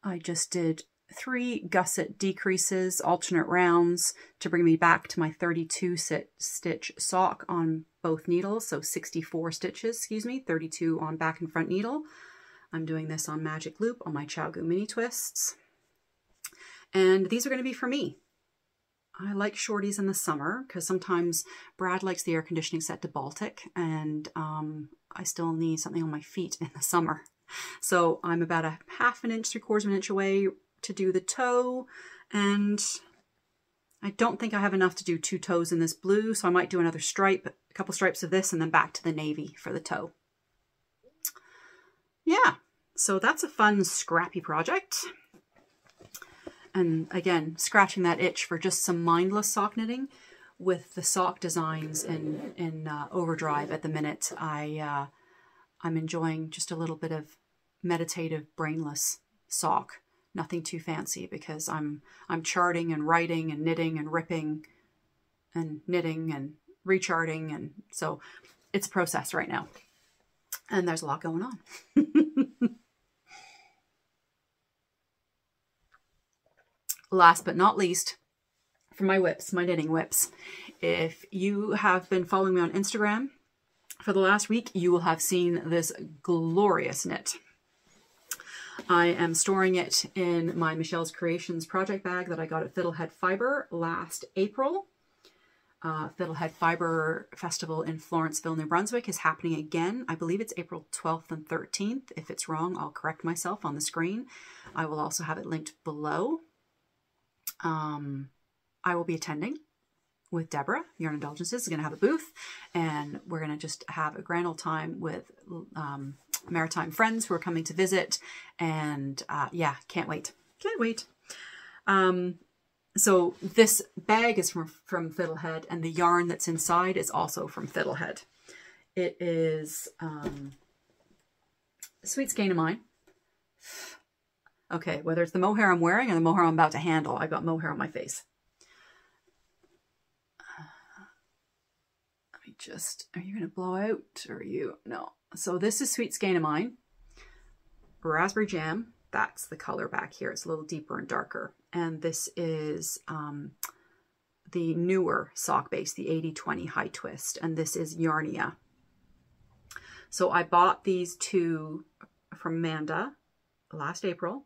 S1: I just did three gusset decreases, alternate rounds, to bring me back to my 32 sit, stitch sock on both needles. So 64 stitches, excuse me, 32 on back and front needle. I'm doing this on Magic Loop on my ChiaoGoo mini twists. And these are going to be for me. I like shorties in the summer because sometimes Brad likes the air conditioning set to Baltic and um, I still need something on my feet in the summer. So I'm about a half an inch, three quarters of an inch away to do the toe and I don't think I have enough to do two toes in this blue, so I might do another stripe, a couple stripes of this, and then back to the navy for the toe. Yeah, so that's a fun, scrappy project. And again, scratching that itch for just some mindless sock knitting with the sock designs in, in uh, Overdrive at the minute. I, uh, I'm enjoying just a little bit of meditative, brainless sock. Nothing too fancy because I'm, I'm charting and writing and knitting and ripping and knitting and recharting. And so it's a process right now. And there's a lot going on. last but not least, for my WIPs, my knitting WIPs. If you have been following me on Instagram for the last week, you will have seen this glorious knit. I am storing it in my Michelle's Creations project bag that I got at Fiddlehead Fiber last April. Uh, Fiddlehead Fiber Festival in Florenceville, New Brunswick is happening again. I believe it's April 12th and 13th. If it's wrong, I'll correct myself on the screen. I will also have it linked below. Um, I will be attending with Deborah, Yarn Indulgences, is going to have a booth, and we're going to just have a grand old time with um, maritime friends who are coming to visit, and uh, yeah, can't wait. Can't wait. Um, so this bag is from, from Fiddlehead, and the yarn that's inside is also from Fiddlehead. It is um, sweet skein of mine. Okay, whether it's the mohair I'm wearing or the mohair I'm about to handle, I've got mohair on my face. Let me just, are you going to blow out or are you? No. So this is Sweet Skein of mine. Raspberry jam. That's the color back here. It's a little deeper and darker. And this is um, the newer sock base, the 8020 high twist. And this is Yarnia. So I bought these two from Amanda last April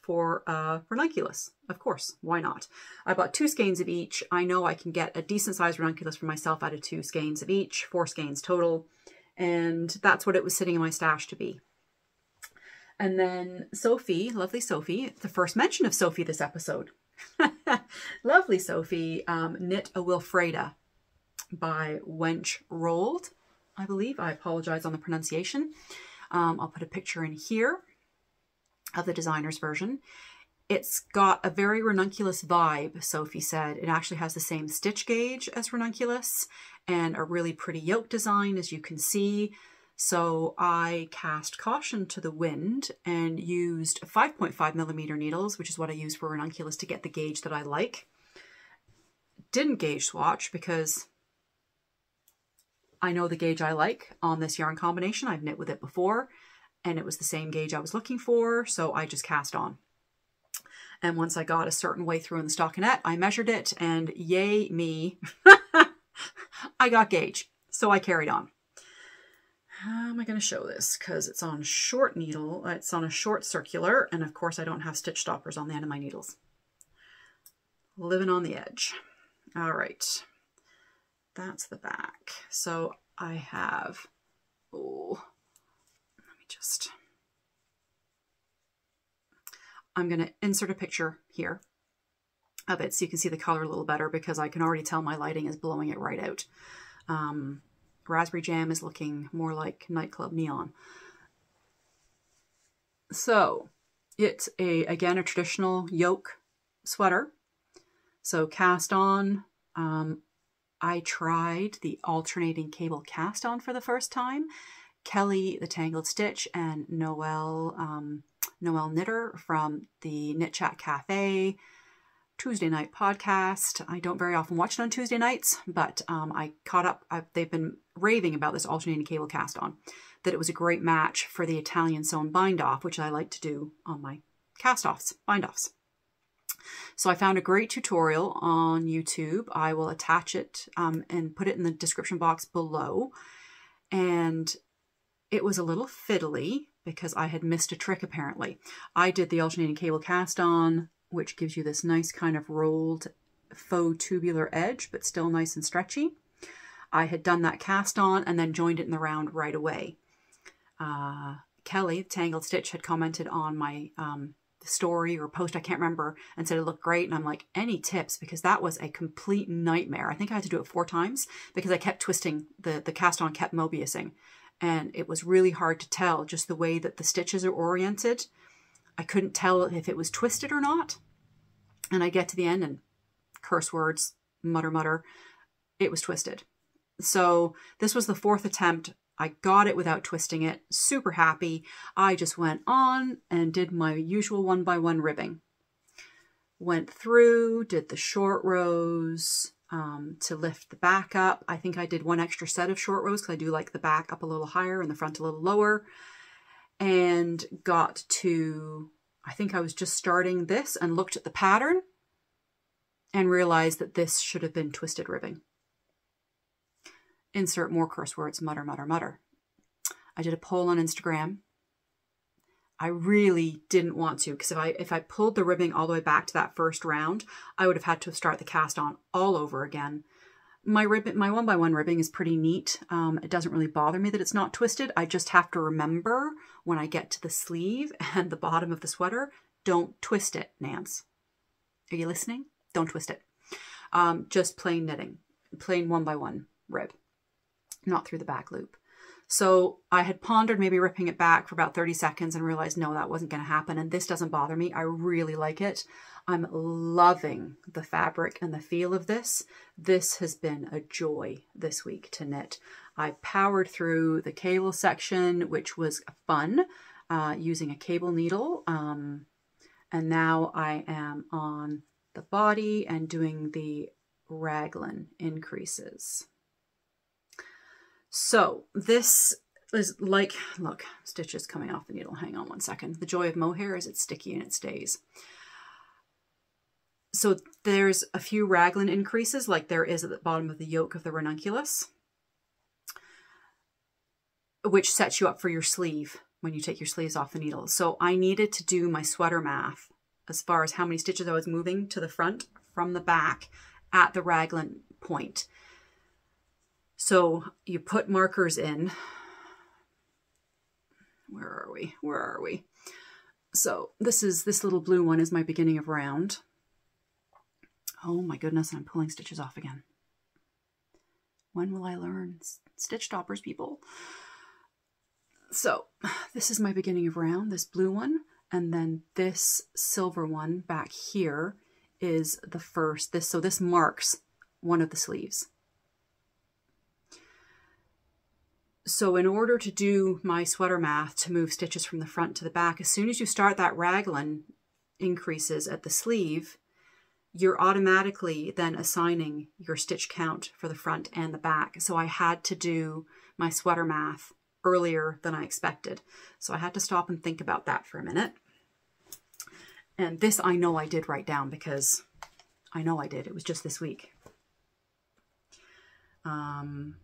S1: for uh, ranunculus. Of course, why not? I bought two skeins of each. I know I can get a decent sized ranunculus for myself out of two skeins of each, four skeins total. And that's what it was sitting in my stash to be. And then Sophie, lovely Sophie, the first mention of Sophie this episode. lovely Sophie, um, knit a Wilfreda by Wenche Roald, I believe. I apologize on the pronunciation. Um, I'll put a picture in here of the designer's version. It's got a very ranunculus vibe, Sophie said. It actually has the same stitch gauge as ranunculus and a really pretty yoke design, as you can see. So I cast caution to the wind and used 5.5 millimeter needles, which is what I use for ranunculus to get the gauge that I like. Didn't gauge swatch because I know the gauge I like on this yarn combination. I've knit with it before and it was the same gauge I was looking for, so I just cast on. And once I got a certain way through in the stockinette, I measured it and yay me, I got gauge. So I carried on. How am I going to show this? Because it's on short needle, it's on a short circular, and of course I don't have stitch stoppers on the end of my needles. Living on the edge. All right, that's the back. So I have, oh, let me just, I'm going to insert a picture here of it so you can see the color a little better because I can already tell my lighting is blowing it right out. Um, Raspberry Jam is looking more like nightclub neon. So it's a again a traditional yoke sweater. So cast on. Um, I tried the alternating cable cast on for the first time Kelly the Tangled Stitch and Noelle, um, Noelle Knitter from the Knit Chat Cafe Tuesday night podcast. I don't very often watch it on Tuesday nights, but um, I caught up. I, they've been raving about this alternating cable cast on, that it was a great match for the Italian sewn bind off, which I like to do on my cast offs, bind offs. So I found a great tutorial on YouTube. I will attach it um, and put it in the description box below. And it was a little fiddly because I had missed a trick apparently. I did the alternating cable cast on, which gives you this nice kind of rolled faux tubular edge, but still nice and stretchy. I had done that cast on and then joined it in the round right away. Uh, Kelly, Tangled Stitch, had commented on my um, story or post, I can't remember, and said it looked great. And I'm like, any tips? Because that was a complete nightmare. I think I had to do it four times because I kept twisting, the, the cast on kept Mobiusing and it was really hard to tell just the way that the stitches are oriented. I couldn't tell if it was twisted or not. And I get to the end and curse words, mutter, mutter, it was twisted. So this was the fourth attempt. I got it without twisting it. Super happy. I just went on and did my usual one by one ribbing. Went through, did the short rows, um, to lift the back up. I think I did one extra set of short rows because I do like the back up a little higher and the front a little lower. And got to, I think I was just starting this and looked at the pattern and realized that this should have been twisted ribbing. Insert more curse words, mutter, mutter, mutter. I did a poll on Instagram I really didn't want to because if I if I pulled the ribbing all the way back to that first round, I would have had to start the cast on all over again. My ribbon, my one by one ribbing is pretty neat. Um, it doesn't really bother me that it's not twisted. I just have to remember when I get to the sleeve and the bottom of the sweater, don't twist it, Nance. Are you listening? Don't twist it. Um, just plain knitting, plain one by one rib, not through the back loop. So I had pondered maybe ripping it back for about 30 seconds and realized, no, that wasn't going to happen. And this doesn't bother me. I really like it. I'm loving the fabric and the feel of this. This has been a joy this week to knit. I powered through the cable section, which was fun, uh, using a cable needle. Um, and now I am on the body and doing the raglan increases. So this is like, look, stitches coming off the needle. Hang on one second. The joy of mohair is it's sticky and it stays. So there's a few raglan increases like there is at the bottom of the yoke of the ranunculus, which sets you up for your sleeve when you take your sleeves off the needle. So I needed to do my sweater math as far as how many stitches I was moving to the front from the back at the raglan point. So you put markers in. Where are we? Where are we? So this is this little blue one is my beginning of round. Oh my goodness, I'm pulling stitches off again. When will I learn stitch stoppers, people? So this is my beginning of round, this blue one, and then this silver one back here is the first. This So this marks one of the sleeves. So in order to do my sweater math to move stitches from the front to the back, as soon as you start that raglan increases at the sleeve, you're automatically then assigning your stitch count for the front and the back. So I had to do my sweater math earlier than I expected. So I had to stop and think about that for a minute. And this I know I did write down because I know I did. It was just this week. Um,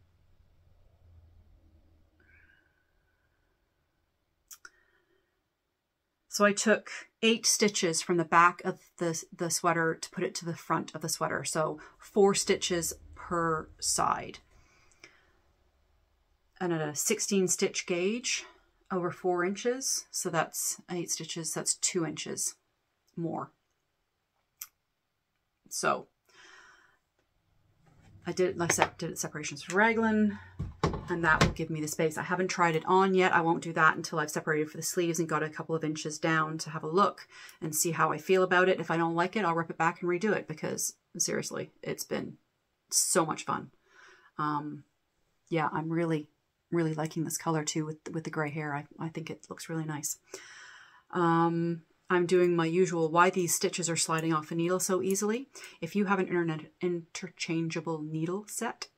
S1: So I took eight stitches from the back of the, the sweater to put it to the front of the sweater. So four stitches per side. And at a 16 stitch gauge over four inches, so that's eight stitches, that's two inches more. So I did, like I said, did it separations for raglan, and that will give me the space. I haven't tried it on yet. I won't do that until I've separated for the sleeves and got a couple of inches down to have a look and see how I feel about it. If I don't like it, I'll rip it back and redo it because seriously, it's been so much fun. Um, yeah, I'm really, really liking this color too with, with the gray hair. I, I think it looks really nice. Um, I'm doing my usual why these stitches are sliding off the needle so easily. If you have an internet interchangeable needle set,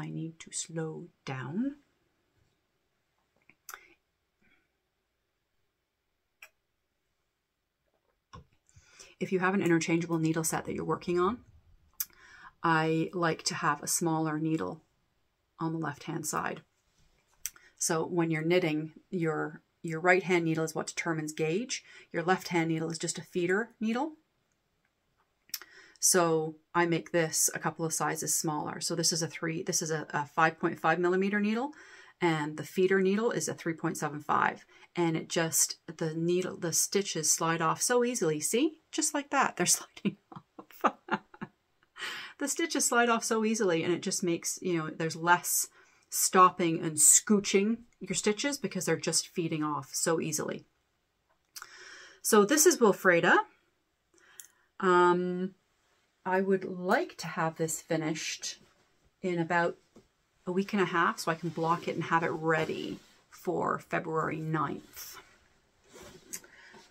S1: I need to slow down. If you have an interchangeable needle set that you're working on, I like to have a smaller needle on the left-hand side. So when you're knitting, your, your right-hand needle is what determines gauge. Your left-hand needle is just a feeder needle. So I make this a couple of sizes smaller. So this is a three, this is a, a 5.5 millimeter needle and the feeder needle is a 3.75 and it just, the needle, the stitches slide off so easily. See, just like that, they're sliding off. the stitches slide off so easily and it just makes, you know, there's less stopping and scooching your stitches because they're just feeding off so easily. So this is Wilfreda. Um, I would like to have this finished in about a week and a half so I can block it and have it ready for February 9th.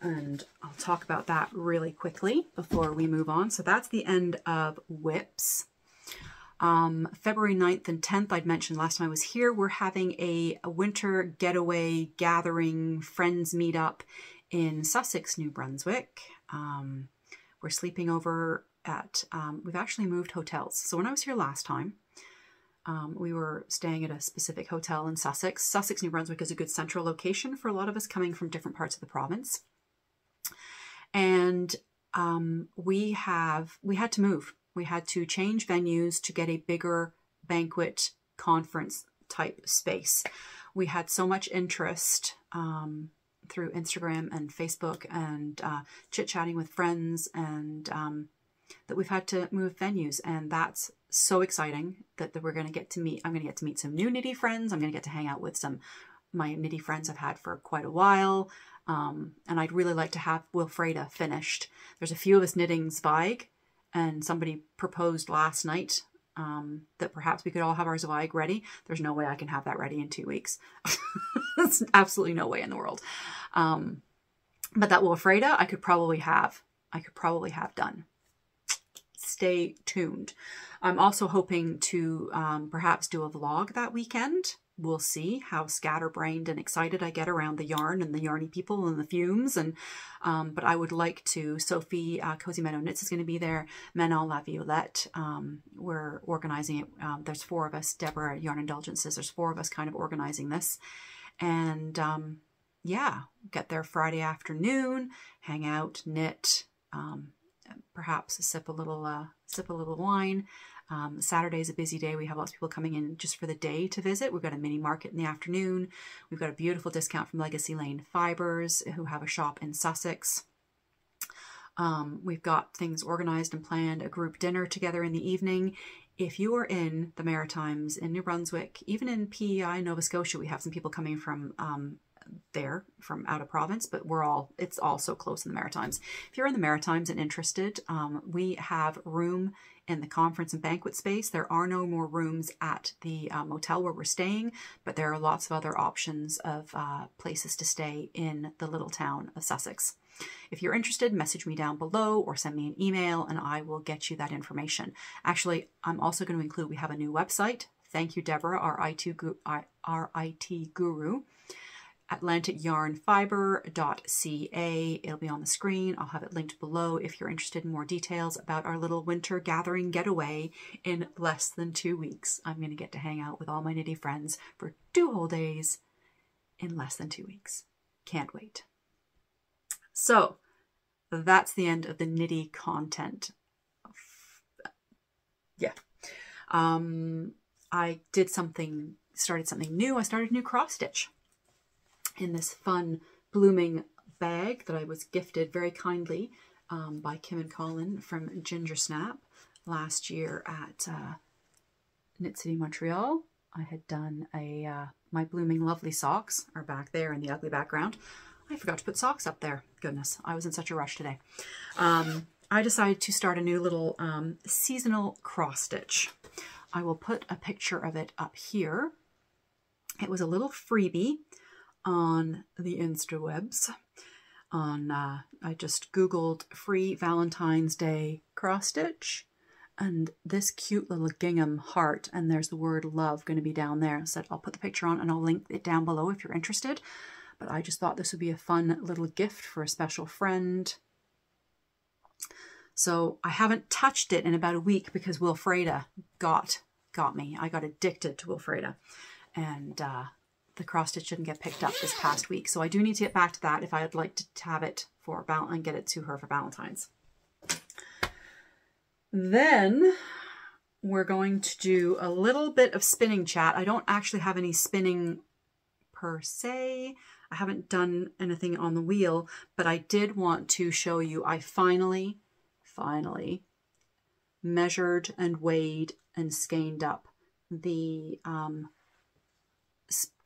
S1: And I'll talk about that really quickly before we move on. So that's the end of WIPs. Um, February 9th and 10th, I'd mentioned last time I was here, we're having a, a winter getaway gathering friends meetup in Sussex, New Brunswick. Um, we're sleeping over at, um, we've actually moved hotels. So when I was here last time, um, we were staying at a specific hotel in Sussex. Sussex, New Brunswick is a good central location for a lot of us coming from different parts of the province. And um, we have, we had to move. We had to change venues to get a bigger banquet conference type space. We had so much interest um, through Instagram and Facebook and uh, chit chatting with friends and um, that we've had to move venues and that's so exciting that, that we're going to get to meet i'm going to get to meet some new nitty friends i'm going to get to hang out with some my nitty friends i've had for quite a while um, and i'd really like to have wilfreda finished. There's a few of us knitting zweig and somebody proposed last night um, that perhaps we could all have our zweig ready. There's no way i can have that ready in two weeks. There's absolutely no way in the world. Um, but that wilfreda i could probably have i could probably have done stay tuned. I'm also hoping to um, perhaps do a vlog that weekend we'll see how scatterbrained and excited I get around the yarn and the yarny people and the fumes. And um, but I would like to. Sophie uh, Cozy Meadow Knits is going to be there. Manon La Violette. Um, we're organizing it. Um, there's four of us. Deborah Yarn Indulgences. There's four of us kind of organizing this, and um, yeah, get there Friday afternoon, hang out, knit, um, perhaps sip a little uh, sip a little wine. Um, Saturday is a busy day. We have lots of people coming in just for the day to visit. We've got a mini market in the afternoon. We've got a beautiful discount from Legacy Lane Fibers, who have a shop in Sussex. Um, we've got things organized and planned, a group dinner together in the evening. If you are in the Maritimes, in New Brunswick, even in PEI, Nova Scotia, we have some people coming from um, there from out of province, but we're all, it's all so close in the Maritimes. If you're in the Maritimes and interested, um, we have room in the conference and banquet space. There are no more rooms at the uh, motel where we're staying, but there are lots of other options of uh, places to stay in the little town of Sussex. If you're interested, message me down below or send me an email and I will get you that information. Actually, I'm also going to include, we have a new website. Thank you, Deborah, our IT, our IT guru atlanticyarnfiber.ca. It'll be on the screen. I'll have it linked below if you're interested in more details about our little winter gathering getaway in less than two weeks. I'm going to get to hang out with all my knitty friends for two whole days in less than two weeks. Can't wait. So that's the end of the knitty content. Yeah. Um, I did something, started something new. I started a new cross stitch in this fun blooming bag that I was gifted very kindly um, by Kim and Colin from Ginger Snap last year at uh, Knit City Montreal. I had done a uh, my blooming lovely socks are back there in the ugly background. I forgot to put socks up there. Goodness, I was in such a rush today. Um, I decided to start a new little um, seasonal cross stitch. I will put a picture of it up here. It was a little freebie on the Insta On uh, I just googled free Valentine's Day cross stitch, and this cute little gingham heart, and there's the word love going to be down there. So I'll put the picture on and I'll link it down below if you're interested. But I just thought this would be a fun little gift for a special friend. So I haven't touched it in about a week because Wilfreda got got me. I got addicted to Wilfreda. And uh, the cross stitch didn't get picked up this past week. So I do need to get back to that if I'd like to have it for Val and get it to her for Valentine's. Then we're going to do a little bit of spinning chat. I don't actually have any spinning per se. I haven't done anything on the wheel, but I did want to show you I finally, finally measured and weighed and skeined up the um,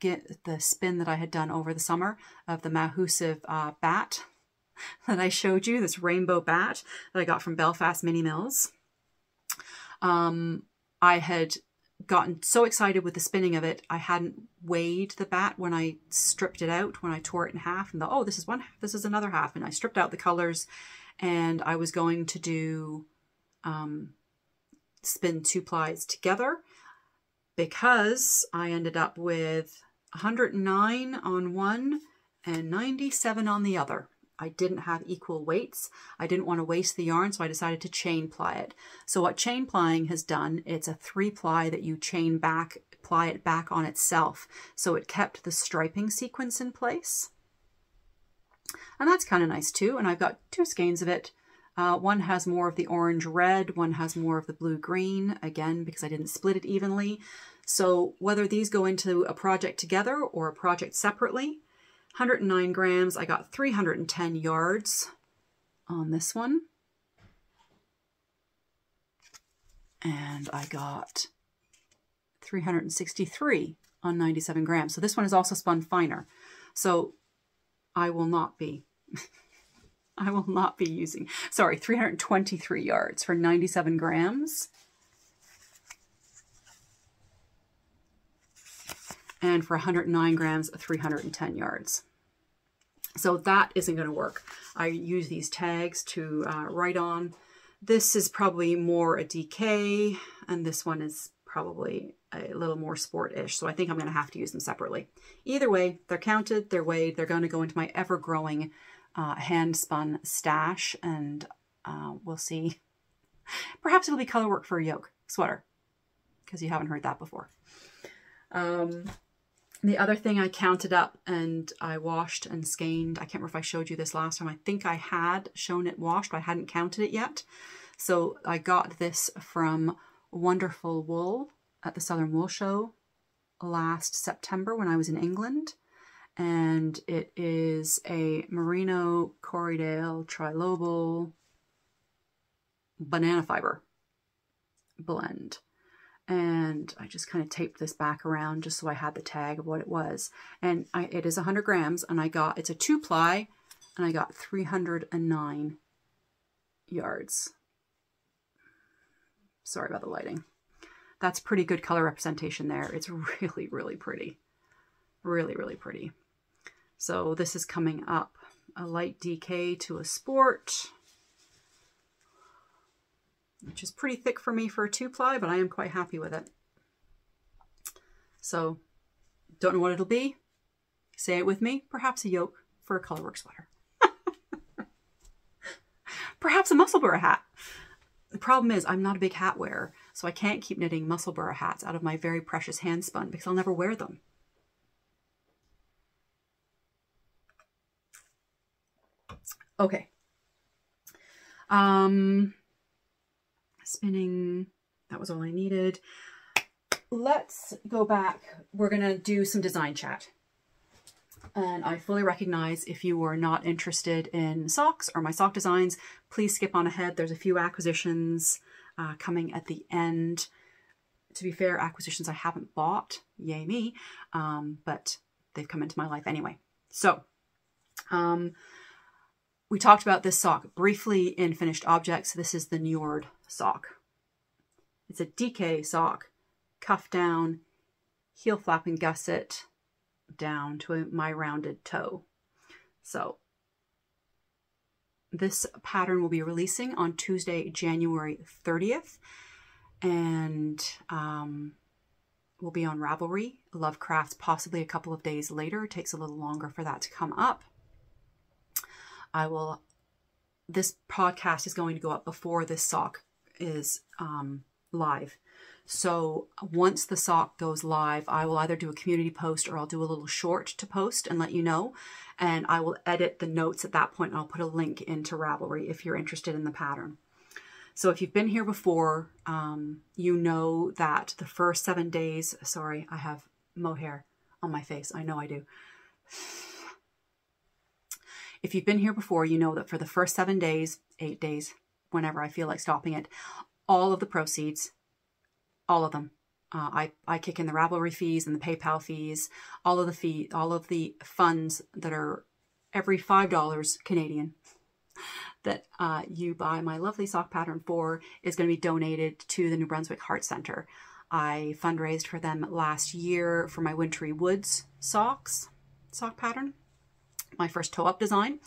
S1: the spin that I had done over the summer of the Mahusive uh, bat that I showed you, this rainbow bat that I got from Belfast Mini Mills. Um, I had gotten so excited with the spinning of it, I hadn't weighed the bat when I stripped it out, when I tore it in half and thought, oh, this is one half, this is another half. And I stripped out the colors and I was going to do um, spin two plies together because I ended up with 109 on one and 97 on the other. I didn't have equal weights. I didn't want to waste the yarn, so I decided to chain ply it. So what chain plying has done, it's a three ply that you chain back, ply it back on itself. So it kept the striping sequence in place. And that's kind of nice too. And I've got two skeins of it. Uh, one has more of the orange red, one has more of the blue green, again, because I didn't split it evenly. So whether these go into a project together or a project separately, 109 grams, I got 310 yards on this one. And I got 363 on 97 grams. So this one is also spun finer. So I will not be I will not be using, sorry, 323 yards for 97 grams. And for 109 grams, 310 yards. So that isn't going to work. I use these tags to uh, write on. This is probably more a DK, and this one is probably a little more sport-ish. So I think I'm going to have to use them separately. Either way, they're counted, they're weighed, they're going to go into my ever-growing uh, hand-spun stash, and uh, we'll see. Perhaps it'll be color work for a yoke sweater, because you haven't heard that before. Um, the other thing I counted up and I washed and skeined. I can't remember if I showed you this last time. I think I had shown it washed, but I hadn't counted it yet. So I got this from Wonderful Wool at the Southern Wool Show last September when I was in England. And it is a Merino Corriedale Trilobal banana fiber blend. And I just kind of taped this back around just so I had the tag of what it was. And I, it is 100 grams and I got, it's a two ply and I got 309 yards. Sorry about the lighting. That's pretty good color representation there. It's really, really pretty. Really, really pretty. So this is coming up a light DK to a sport, which is pretty thick for me for a two ply, but I am quite happy with it. So don't know what it'll be. Say it with me. Perhaps a yoke for a colorwork sweater. Perhaps a Musselburgh hat. The problem is I'm not a big hat wearer, so I can't keep knitting Musselburgh hats out of my very precious hand spun because I'll never wear them. Okay. Um, spinning, that was all I needed. Let's go back. We're going to do some design chat. And I fully recognize if you were not interested in socks or my sock designs, please skip on ahead. There's a few acquisitions uh, coming at the end. To be fair, acquisitions I haven't bought, yay me, um, but they've come into my life anyway. So, um, we talked about this sock briefly in Finished Objects. This is the Njord sock. It's a DK sock, cuff down, heel flap and gusset, down to my rounded toe. So this pattern will be releasing on Tuesday, January 30th, and um, will be on Ravelry. Lovecraft possibly a couple of days later. It takes a little longer for that to come up. I will, this podcast is going to go up before this sock is um, live. So once the sock goes live, I will either do a community post or I'll do a little short to post and let you know. And I will edit the notes at that point. And I'll put a link into Ravelry if you're interested in the pattern. So if you've been here before, um, you know that the first seven days, sorry, I have mohair on my face. I know I do. If you've been here before, you know that for the first seven days, eight days, whenever I feel like stopping it, all of the proceeds all of them. Uh, I, I kick in the Ravelry fees and the PayPal fees, all of the fee, all of the funds that are every $5 Canadian that uh, you buy my lovely sock pattern for is going to be donated to the New Brunswick Heart Center. I fundraised for them last year for my Wintry Woods socks, sock pattern, my first toe-up design.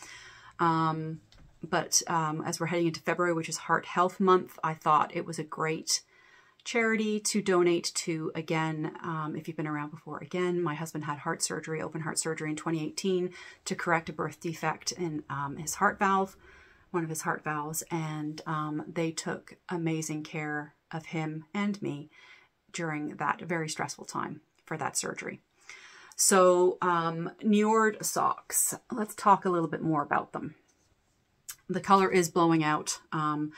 S1: Um, but um, as we're heading into February, which is Heart Health Month, I thought it was a great charity to donate to. Again um, if you've been around before again my husband had heart surgery open heart surgery in 2018 to correct a birth defect in um, his heart valve one of his heart valves. And um, they took amazing care of him and me during that very stressful time for that surgery so um, socks let's talk a little bit more about them the color is blowing out um,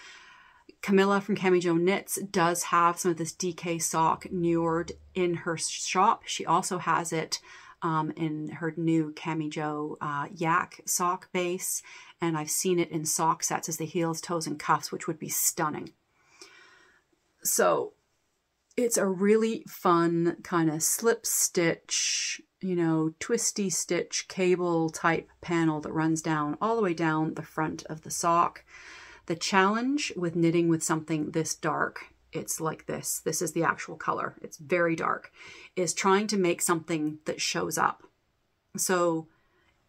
S1: Camilla from Cami Jo Knits does have some of this DK sock Njord in her shop. She also has it um, in her new Cami Jo uh, Yak sock base. And I've seen it in sock sets as the heels, toes, and cuffs, which would be stunning. So it's a really fun kind of slip stitch, you know, twisty stitch cable type panel that runs down all the way down the front of the sock. The challenge with knitting with something this dark, it's like this, this is the actual color, it's very dark, is trying to make something that shows up. So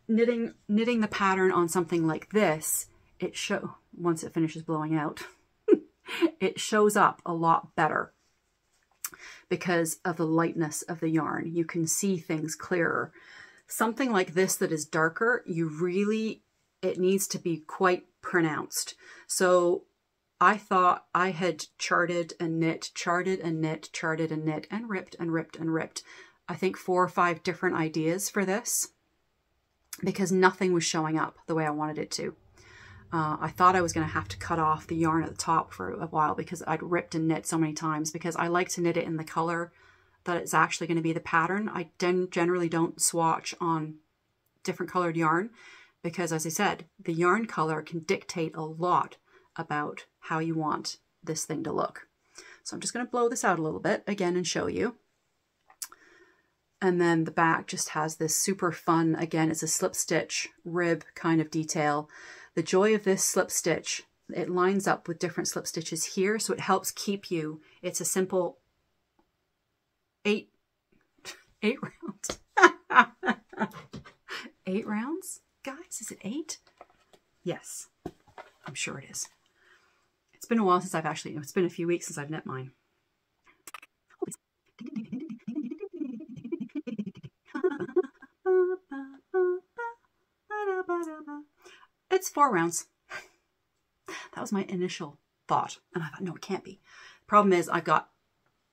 S1: knitting, knitting the pattern on something like this, it show once it finishes blowing out, it shows up a lot better. Because of the lightness of the yarn. You can see things clearer. Something like this that is darker, you really, it needs to be quite pronounced. So I thought I had charted and knit, charted and knit, charted and knit, and ripped and ripped and ripped. I think four or five different ideas for this because nothing was showing up the way I wanted it to. Uh, I thought I was going to have to cut off the yarn at the top for a while because I'd ripped and knit so many times because I like to knit it in the color that it's actually going to be the pattern. I generally don't swatch on different colored yarn because as I said, the yarn color can dictate a lot about how you want this thing to look. So I'm just going to blow this out a little bit again and show you. And then the back just has this super fun, again, it's a slip stitch rib kind of detail. The joy of this slip stitch, it lines up with different slip stitches here, so it helps keep you, it's a simple eight, eight rounds. eight rounds? Guys, is it eight? Yes, I'm sure it is. It's been a while since I've actually, it's been a few weeks since I've knit mine. It's four rounds. That was my initial thought. And I thought, no, it can't be. Problem is I've got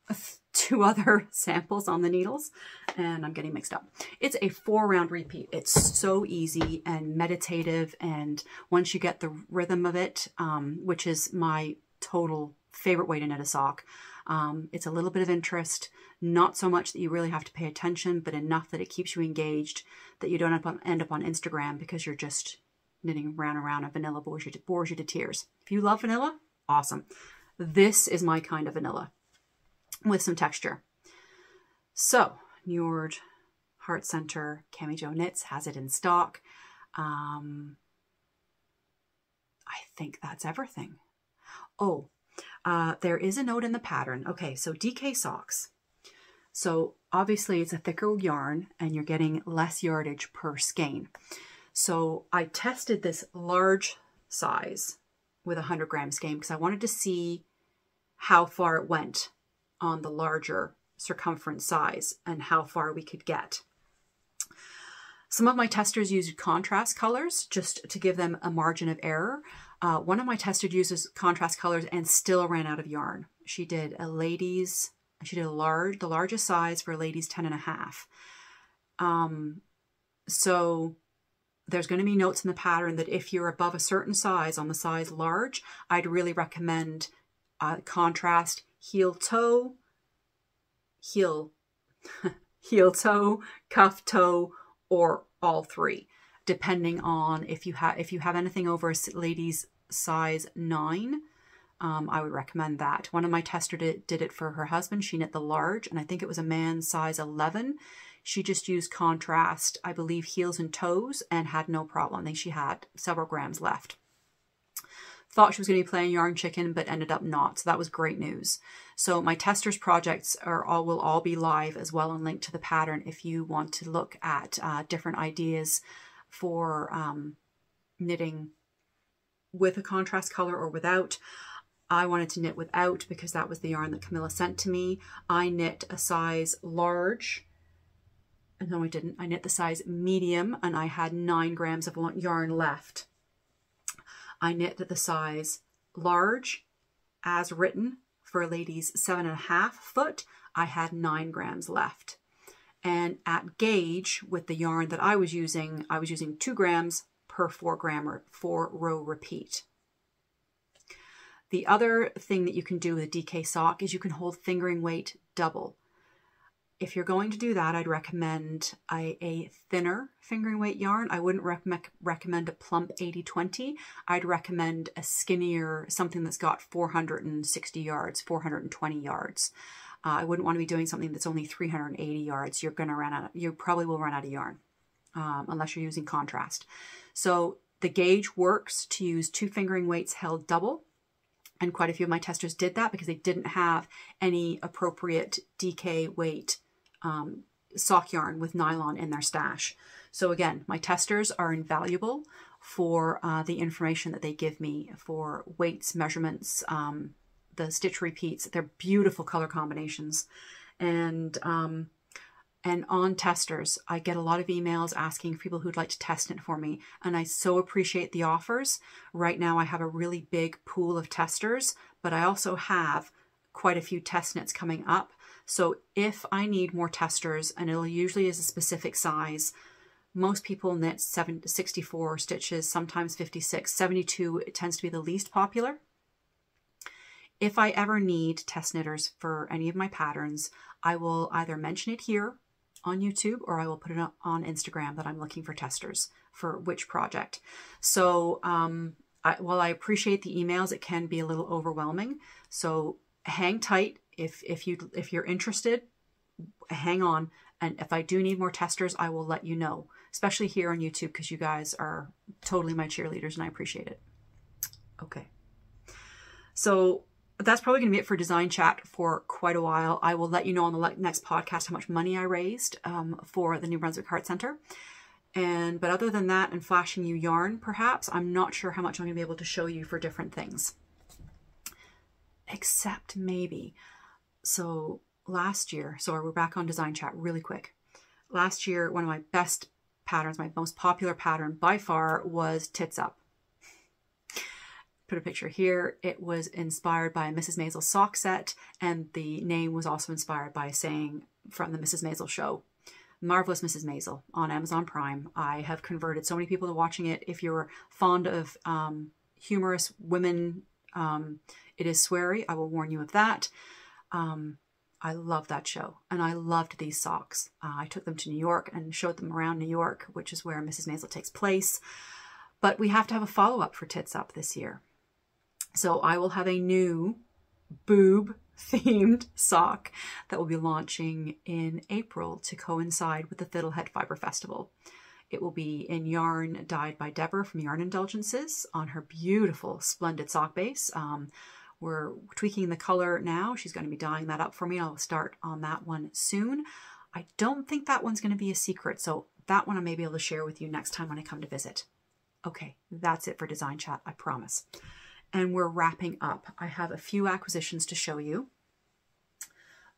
S1: two other samples on the needles and I'm getting mixed up. It's a four round repeat. It's so easy and meditative. And once you get the rhythm of it, um, which is my total favorite way to knit a sock, um, it's a little bit of interest, not so much that you really have to pay attention, but enough that it keeps you engaged, that you don't end up on, end up on Instagram because you're just knitting round and round and vanilla bores you to tears. If you love vanilla, awesome. This is my kind of vanilla with some texture. So, Njord Heart Center Cami Jo Knits has it in stock. Um, I think that's everything. Oh, uh, there is a note in the pattern. Okay, so DK socks. So obviously it's a thicker yarn and you're getting less yardage per skein. So I tested this large size with a 100 gram skein because I wanted to see how far it went on the larger circumference size and how far we could get. Some of my testers used contrast colors just to give them a margin of error. Uh, one of my testers uses contrast colors and still ran out of yarn. She did a ladies, she did a large, the largest size for ladies 10 and a half. Um, so there's going to be notes in the pattern that if you're above a certain size on the size large, I'd really recommend uh, contrast heel toe, heel, heel toe, cuff toe, or all three, depending on if you have if you have anything over a lady's size nine. Um, I would recommend that. One of my testers did, did it for her husband. She knit the large, and I think it was a man's size 11. She just used contrast, I believe, heels and toes and had no problem. I think she had several grams left. Thought she was going to be playing yarn chicken, but ended up not. So that was great news. So my testers projects are all will all be live as well and linked to the pattern if you want to look at uh, different ideas for um, knitting with a contrast color or without. I wanted to knit without because that was the yarn that Camilla sent to me. I knit a size large no I didn't. I knit the size medium and I had nine grams of yarn left. I knit the size large as written for a lady's seven and a half foot. I had nine grams left. And at gauge with the yarn that I was using, I was using two grams per four gram or four row repeat. The other thing that you can do with a DK sock is you can hold fingering weight double if you're going to do that, I'd recommend a, a thinner fingering weight yarn. I wouldn't rec recommend a plump 80-20. I'd recommend a skinnier, something that's got 460 yards, 420 yards. Uh, I wouldn't want to be doing something that's only 380 yards. You're going to run out, you probably will run out of yarn um, unless you're using contrast. So the gauge works to use two fingering weights held double and quite a few of my testers did that because they didn't have any appropriate DK weight um, sock yarn with nylon in their stash. So again, my testers are invaluable for uh, the information that they give me for weights, measurements, um, the stitch repeats. They're beautiful color combinations. And um, and on testers, I get a lot of emails asking people who'd like to test it for me. And I so appreciate the offers. Right now I have a really big pool of testers, but I also have quite a few test knits coming up. So if I need more testers, and it usually is a specific size, most people knit 64 stitches, sometimes 56. 72 it tends to be the least popular. If I ever need test knitters for any of my patterns, I will either mention it here on YouTube or I will put it on Instagram that I'm looking for testers for which project. So um, I, while I appreciate the emails, it can be a little overwhelming. So hang tight if if you if you're interested. Hang on, and if I do need more testers, I will let you know, especially here on YouTube because you guys are totally my cheerleaders and I appreciate it. Okay. So that's probably going to be it for design chat for quite a while. I will let you know on the next podcast how much money I raised um, for the New Brunswick Heart Center. And but other than that and flashing you yarn, perhaps, I'm not sure how much I'm going to be able to show you for different things. Except maybe. So last year, so we're back on design chat really quick. Last year, one of my best patterns, my most popular pattern by far was Tits Up put a picture here. It was inspired by a Mrs. Maisel sock set, and the name was also inspired by a saying from the Mrs. Maisel show. Marvelous Mrs. Maisel on Amazon Prime. I have converted so many people to watching it. If you're fond of um, humorous women, um, it is sweary. I will warn you of that. Um, I love that show, and I loved these socks. Uh, I took them to New York and showed them around New York, which is where Mrs. Maisel takes place. But we have to have a follow-up for Tits Up this year. So I will have a new boob themed sock that will be launching in April to coincide with the Fiddlehead Fiber Festival. It will be in yarn dyed by Deborah from Yarn Indulgences on her beautiful, splendid sock base. Um, we're tweaking the color now. She's going to be dyeing that up for me. I'll start on that one soon. I don't think that one's going to be a secret, so that one I may be able to share with you next time when I come to visit. Okay, that's it for Design Chat, I promise and we're wrapping up. I have a few acquisitions to show you.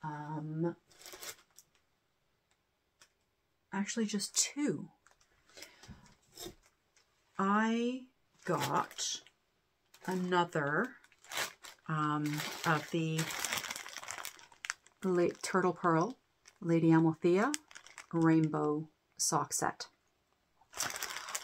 S1: Um, actually, just two. I got another um, of the Turtle Purl Lady Amalthea Rainbow Sock Set.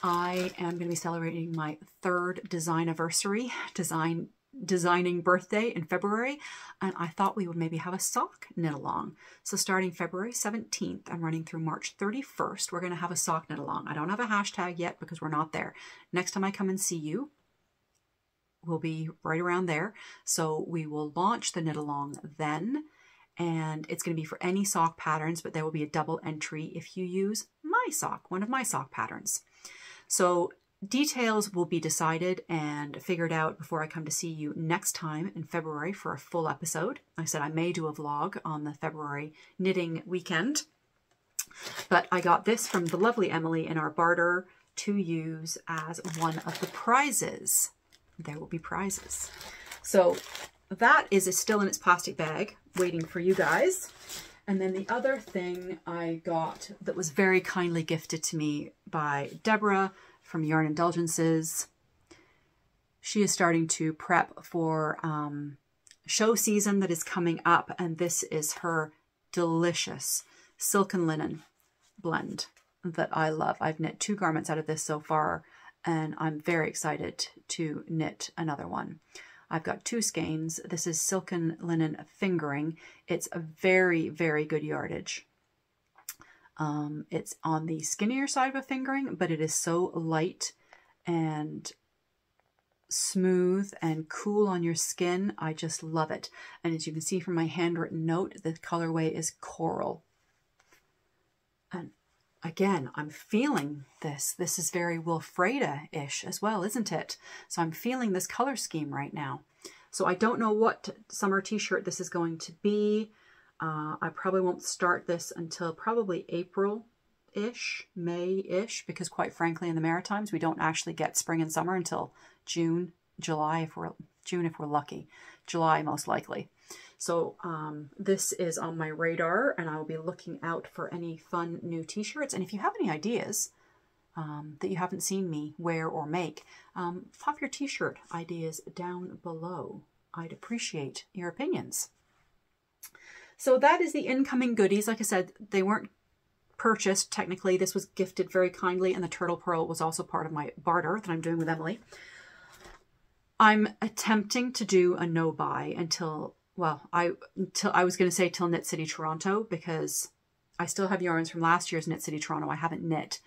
S1: I am going to be celebrating my third design anniversary, design designing birthday in February, and I thought we would maybe have a sock knit along. So starting February 17th, I'm running through March 31st, we're going to have a sock knit along. I don't have a hashtag yet because we're not there. Next time I come and see you, we'll be right around there. So we will launch the knit along then, and it's going to be for any sock patterns, but there will be a double entry if you use my sock, one of my sock patterns. So details will be decided and figured out before I come to see you next time in February for a full episode. I said I may do a vlog on the February knitting weekend. But I got this from the lovely Emily in our barter to use as one of the prizes. There will be prizes. So that is still in its plastic bag waiting for you guys. And then the other thing I got that was very kindly gifted to me by Deborah from Yarn Indulgences. She is starting to prep for um, show season that is coming up, and this is her delicious silk and linen blend that I love. I've knit two garments out of this so far, and I'm very excited to knit another one. I've got two skeins. This is Silken Linen Fingering. It's a very, very good yardage. Um, it's on the skinnier side of a fingering, but it is so light and smooth and cool on your skin. I just love it. And as you can see from my handwritten note, the colorway is coral. And again, I'm feeling this. This is very Wilfreda-ish as well, isn't it? So I'm feeling this color scheme right now. So I don't know what summer t-shirt this is going to be. Uh, I probably won't start this until probably April-ish, May-ish, because quite frankly in the Maritimes we don't actually get spring and summer until June, July if we're June if we're lucky. July most likely. So um, this is on my radar and I will be looking out for any fun new t-shirts. And if you have any ideas um, that you haven't seen me wear or make, um, pop your t-shirt ideas down below. I'd appreciate your opinions. So that is the incoming goodies. Like I said, they weren't purchased technically. This was gifted very kindly and the turtle purl was also part of my barter that I'm doing with Emily. I'm attempting to do a no buy until well, I until I was going to say till Knit City Toronto because I still have yarns from last year's Knit City Toronto. I haven't knit.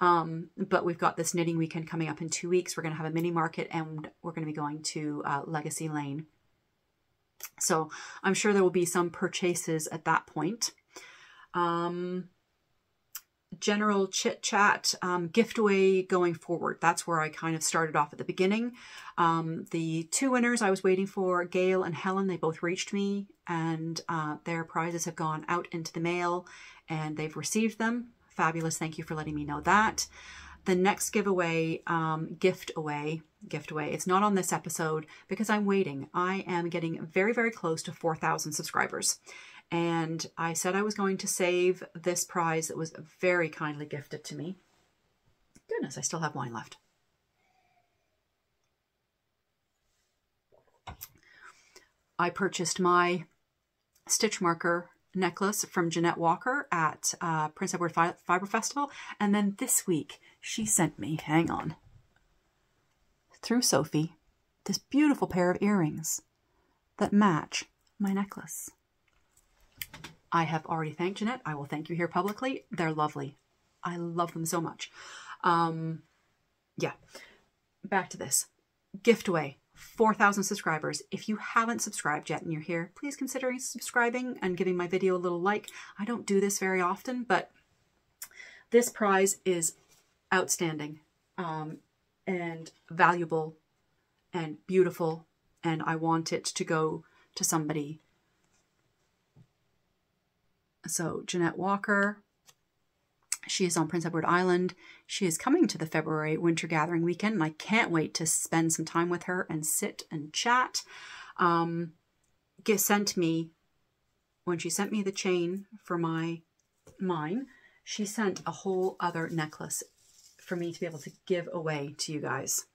S1: Um, but we've got this knitting weekend coming up in two weeks. We're going to have a mini market and we're going to be going to uh, Legacy Lane. So I'm sure there will be some purchases at that point. Um, general chit chat, um, giveaway going forward. That's where I kind of started off at the beginning. Um, the two winners I was waiting for, Gail and Helen, they both reached me and uh, their prizes have gone out into the mail and they've received them. Fabulous. Thank you for letting me know that. The next giveaway, um, gift away, gift away. It's not on this episode because I'm waiting. I am getting very, very close to 4,000 subscribers and I said I was going to save this prize that was very kindly gifted to me. Goodness, I still have wine left. I purchased my stitch marker necklace from Jeanette Walker at uh, Prince Edward Fi Fiber Festival. And then this week, she sent me, hang on, through Sophie, this beautiful pair of earrings that match my necklace. I have already thanked Jeanette. I will thank you here publicly. They're lovely. I love them so much. Um, yeah, back to this. Gift away. 4,000 subscribers. If you haven't subscribed yet and you're here, please consider subscribing and giving my video a little like. I don't do this very often, but this prize is outstanding um, and valuable and beautiful, and I want it to go to somebody so Jeanette Walker, she is on Prince Edward Island. She is coming to the February Winter Gathering weekend, and I can't wait to spend some time with her and sit and chat. Um, get sent me when she sent me the chain for my mine. She sent a whole other necklace for me to be able to give away to you guys.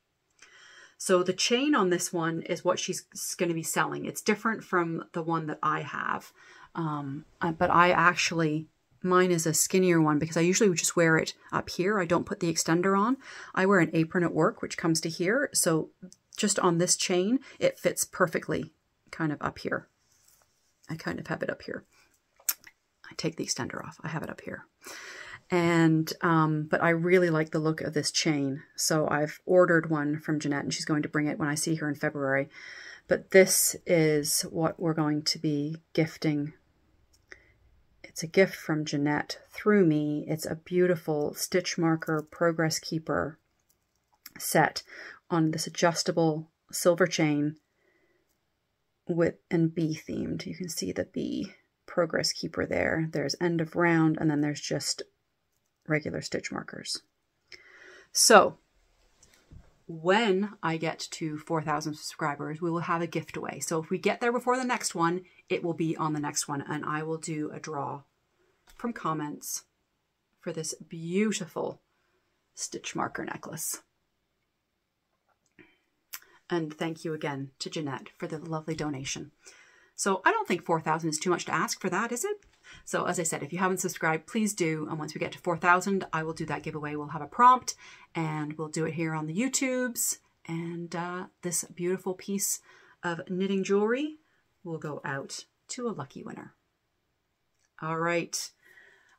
S1: So the chain on this one is what she's going to be selling. It's different from the one that I have. Um, but I actually, mine is a skinnier one because I usually just wear it up here. I don't put the extender on. I wear an apron at work, which comes to here. So just on this chain, it fits perfectly kind of up here. I kind of have it up here. I take the extender off. I have it up here. And, um, but I really like the look of this chain. So I've ordered one from Jeanette and she's going to bring it when I see her in February. But this is what we're going to be gifting it's a gift from Jeanette through me. It's a beautiful stitch marker progress keeper set on this adjustable silver chain with and bee themed. You can see the bee progress keeper there. There's end of round and then there's just regular stitch markers. So when I get to 4,000 subscribers, we will have a gift away. So if we get there before the next one, it will be on the next one and I will do a draw from comments for this beautiful stitch marker necklace. And thank you again to Jeanette for the lovely donation. So I don't think 4,000 is too much to ask for that, is it? So as I said, if you haven't subscribed, please do. And once we get to 4,000, I will do that giveaway. We'll have a prompt and we'll do it here on the YouTubes. And uh, this beautiful piece of knitting jewelry will go out to a lucky winner. All right.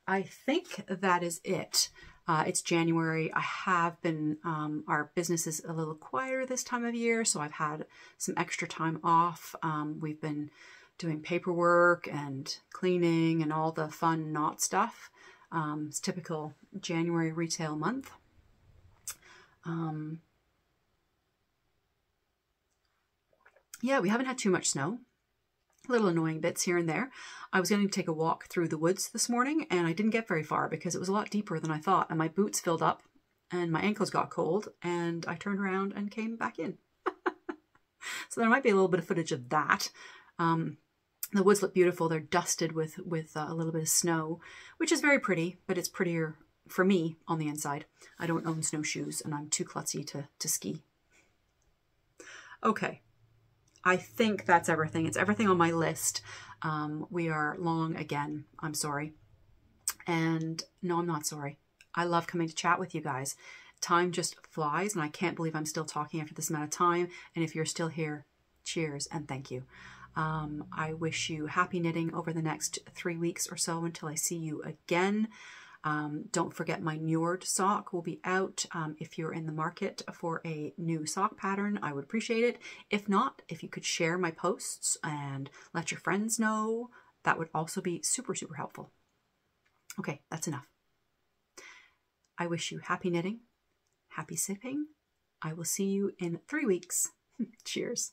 S1: I think that is it. Uh, it's January. I have been, um, our business is a little quieter this time of year, so I've had some extra time off. Um, we've been doing paperwork and cleaning and all the fun knot stuff. Um, it's typical January retail month. Um, yeah, we haven't had too much snow little annoying bits here and there. I was going to take a walk through the woods this morning and I didn't get very far because it was a lot deeper than I thought and my boots filled up and my ankles got cold and I turned around and came back in. so there might be a little bit of footage of that. Um, the woods look beautiful. They're dusted with, with uh, a little bit of snow, which is very pretty, but it's prettier for me on the inside. I don't own snowshoes and I'm too klutzy to, to ski. Okay, I think that's everything. It's everything on my list. Um, we are long again. I'm sorry. And no, I'm not sorry. I love coming to chat with you guys. Time just flies, and I can't believe I'm still talking after this amount of time. And if you're still here, cheers and thank you. Um, I wish you happy knitting over the next three weeks or so until I see you again. Um, don't forget my Njord sock will be out. Um, if you're in the market for a new sock pattern, I would appreciate it. If not, if you could share my posts and let your friends know, that would also be super, super helpful. Okay, that's enough. I wish you happy knitting, happy sipping. I will see you in three weeks. Cheers.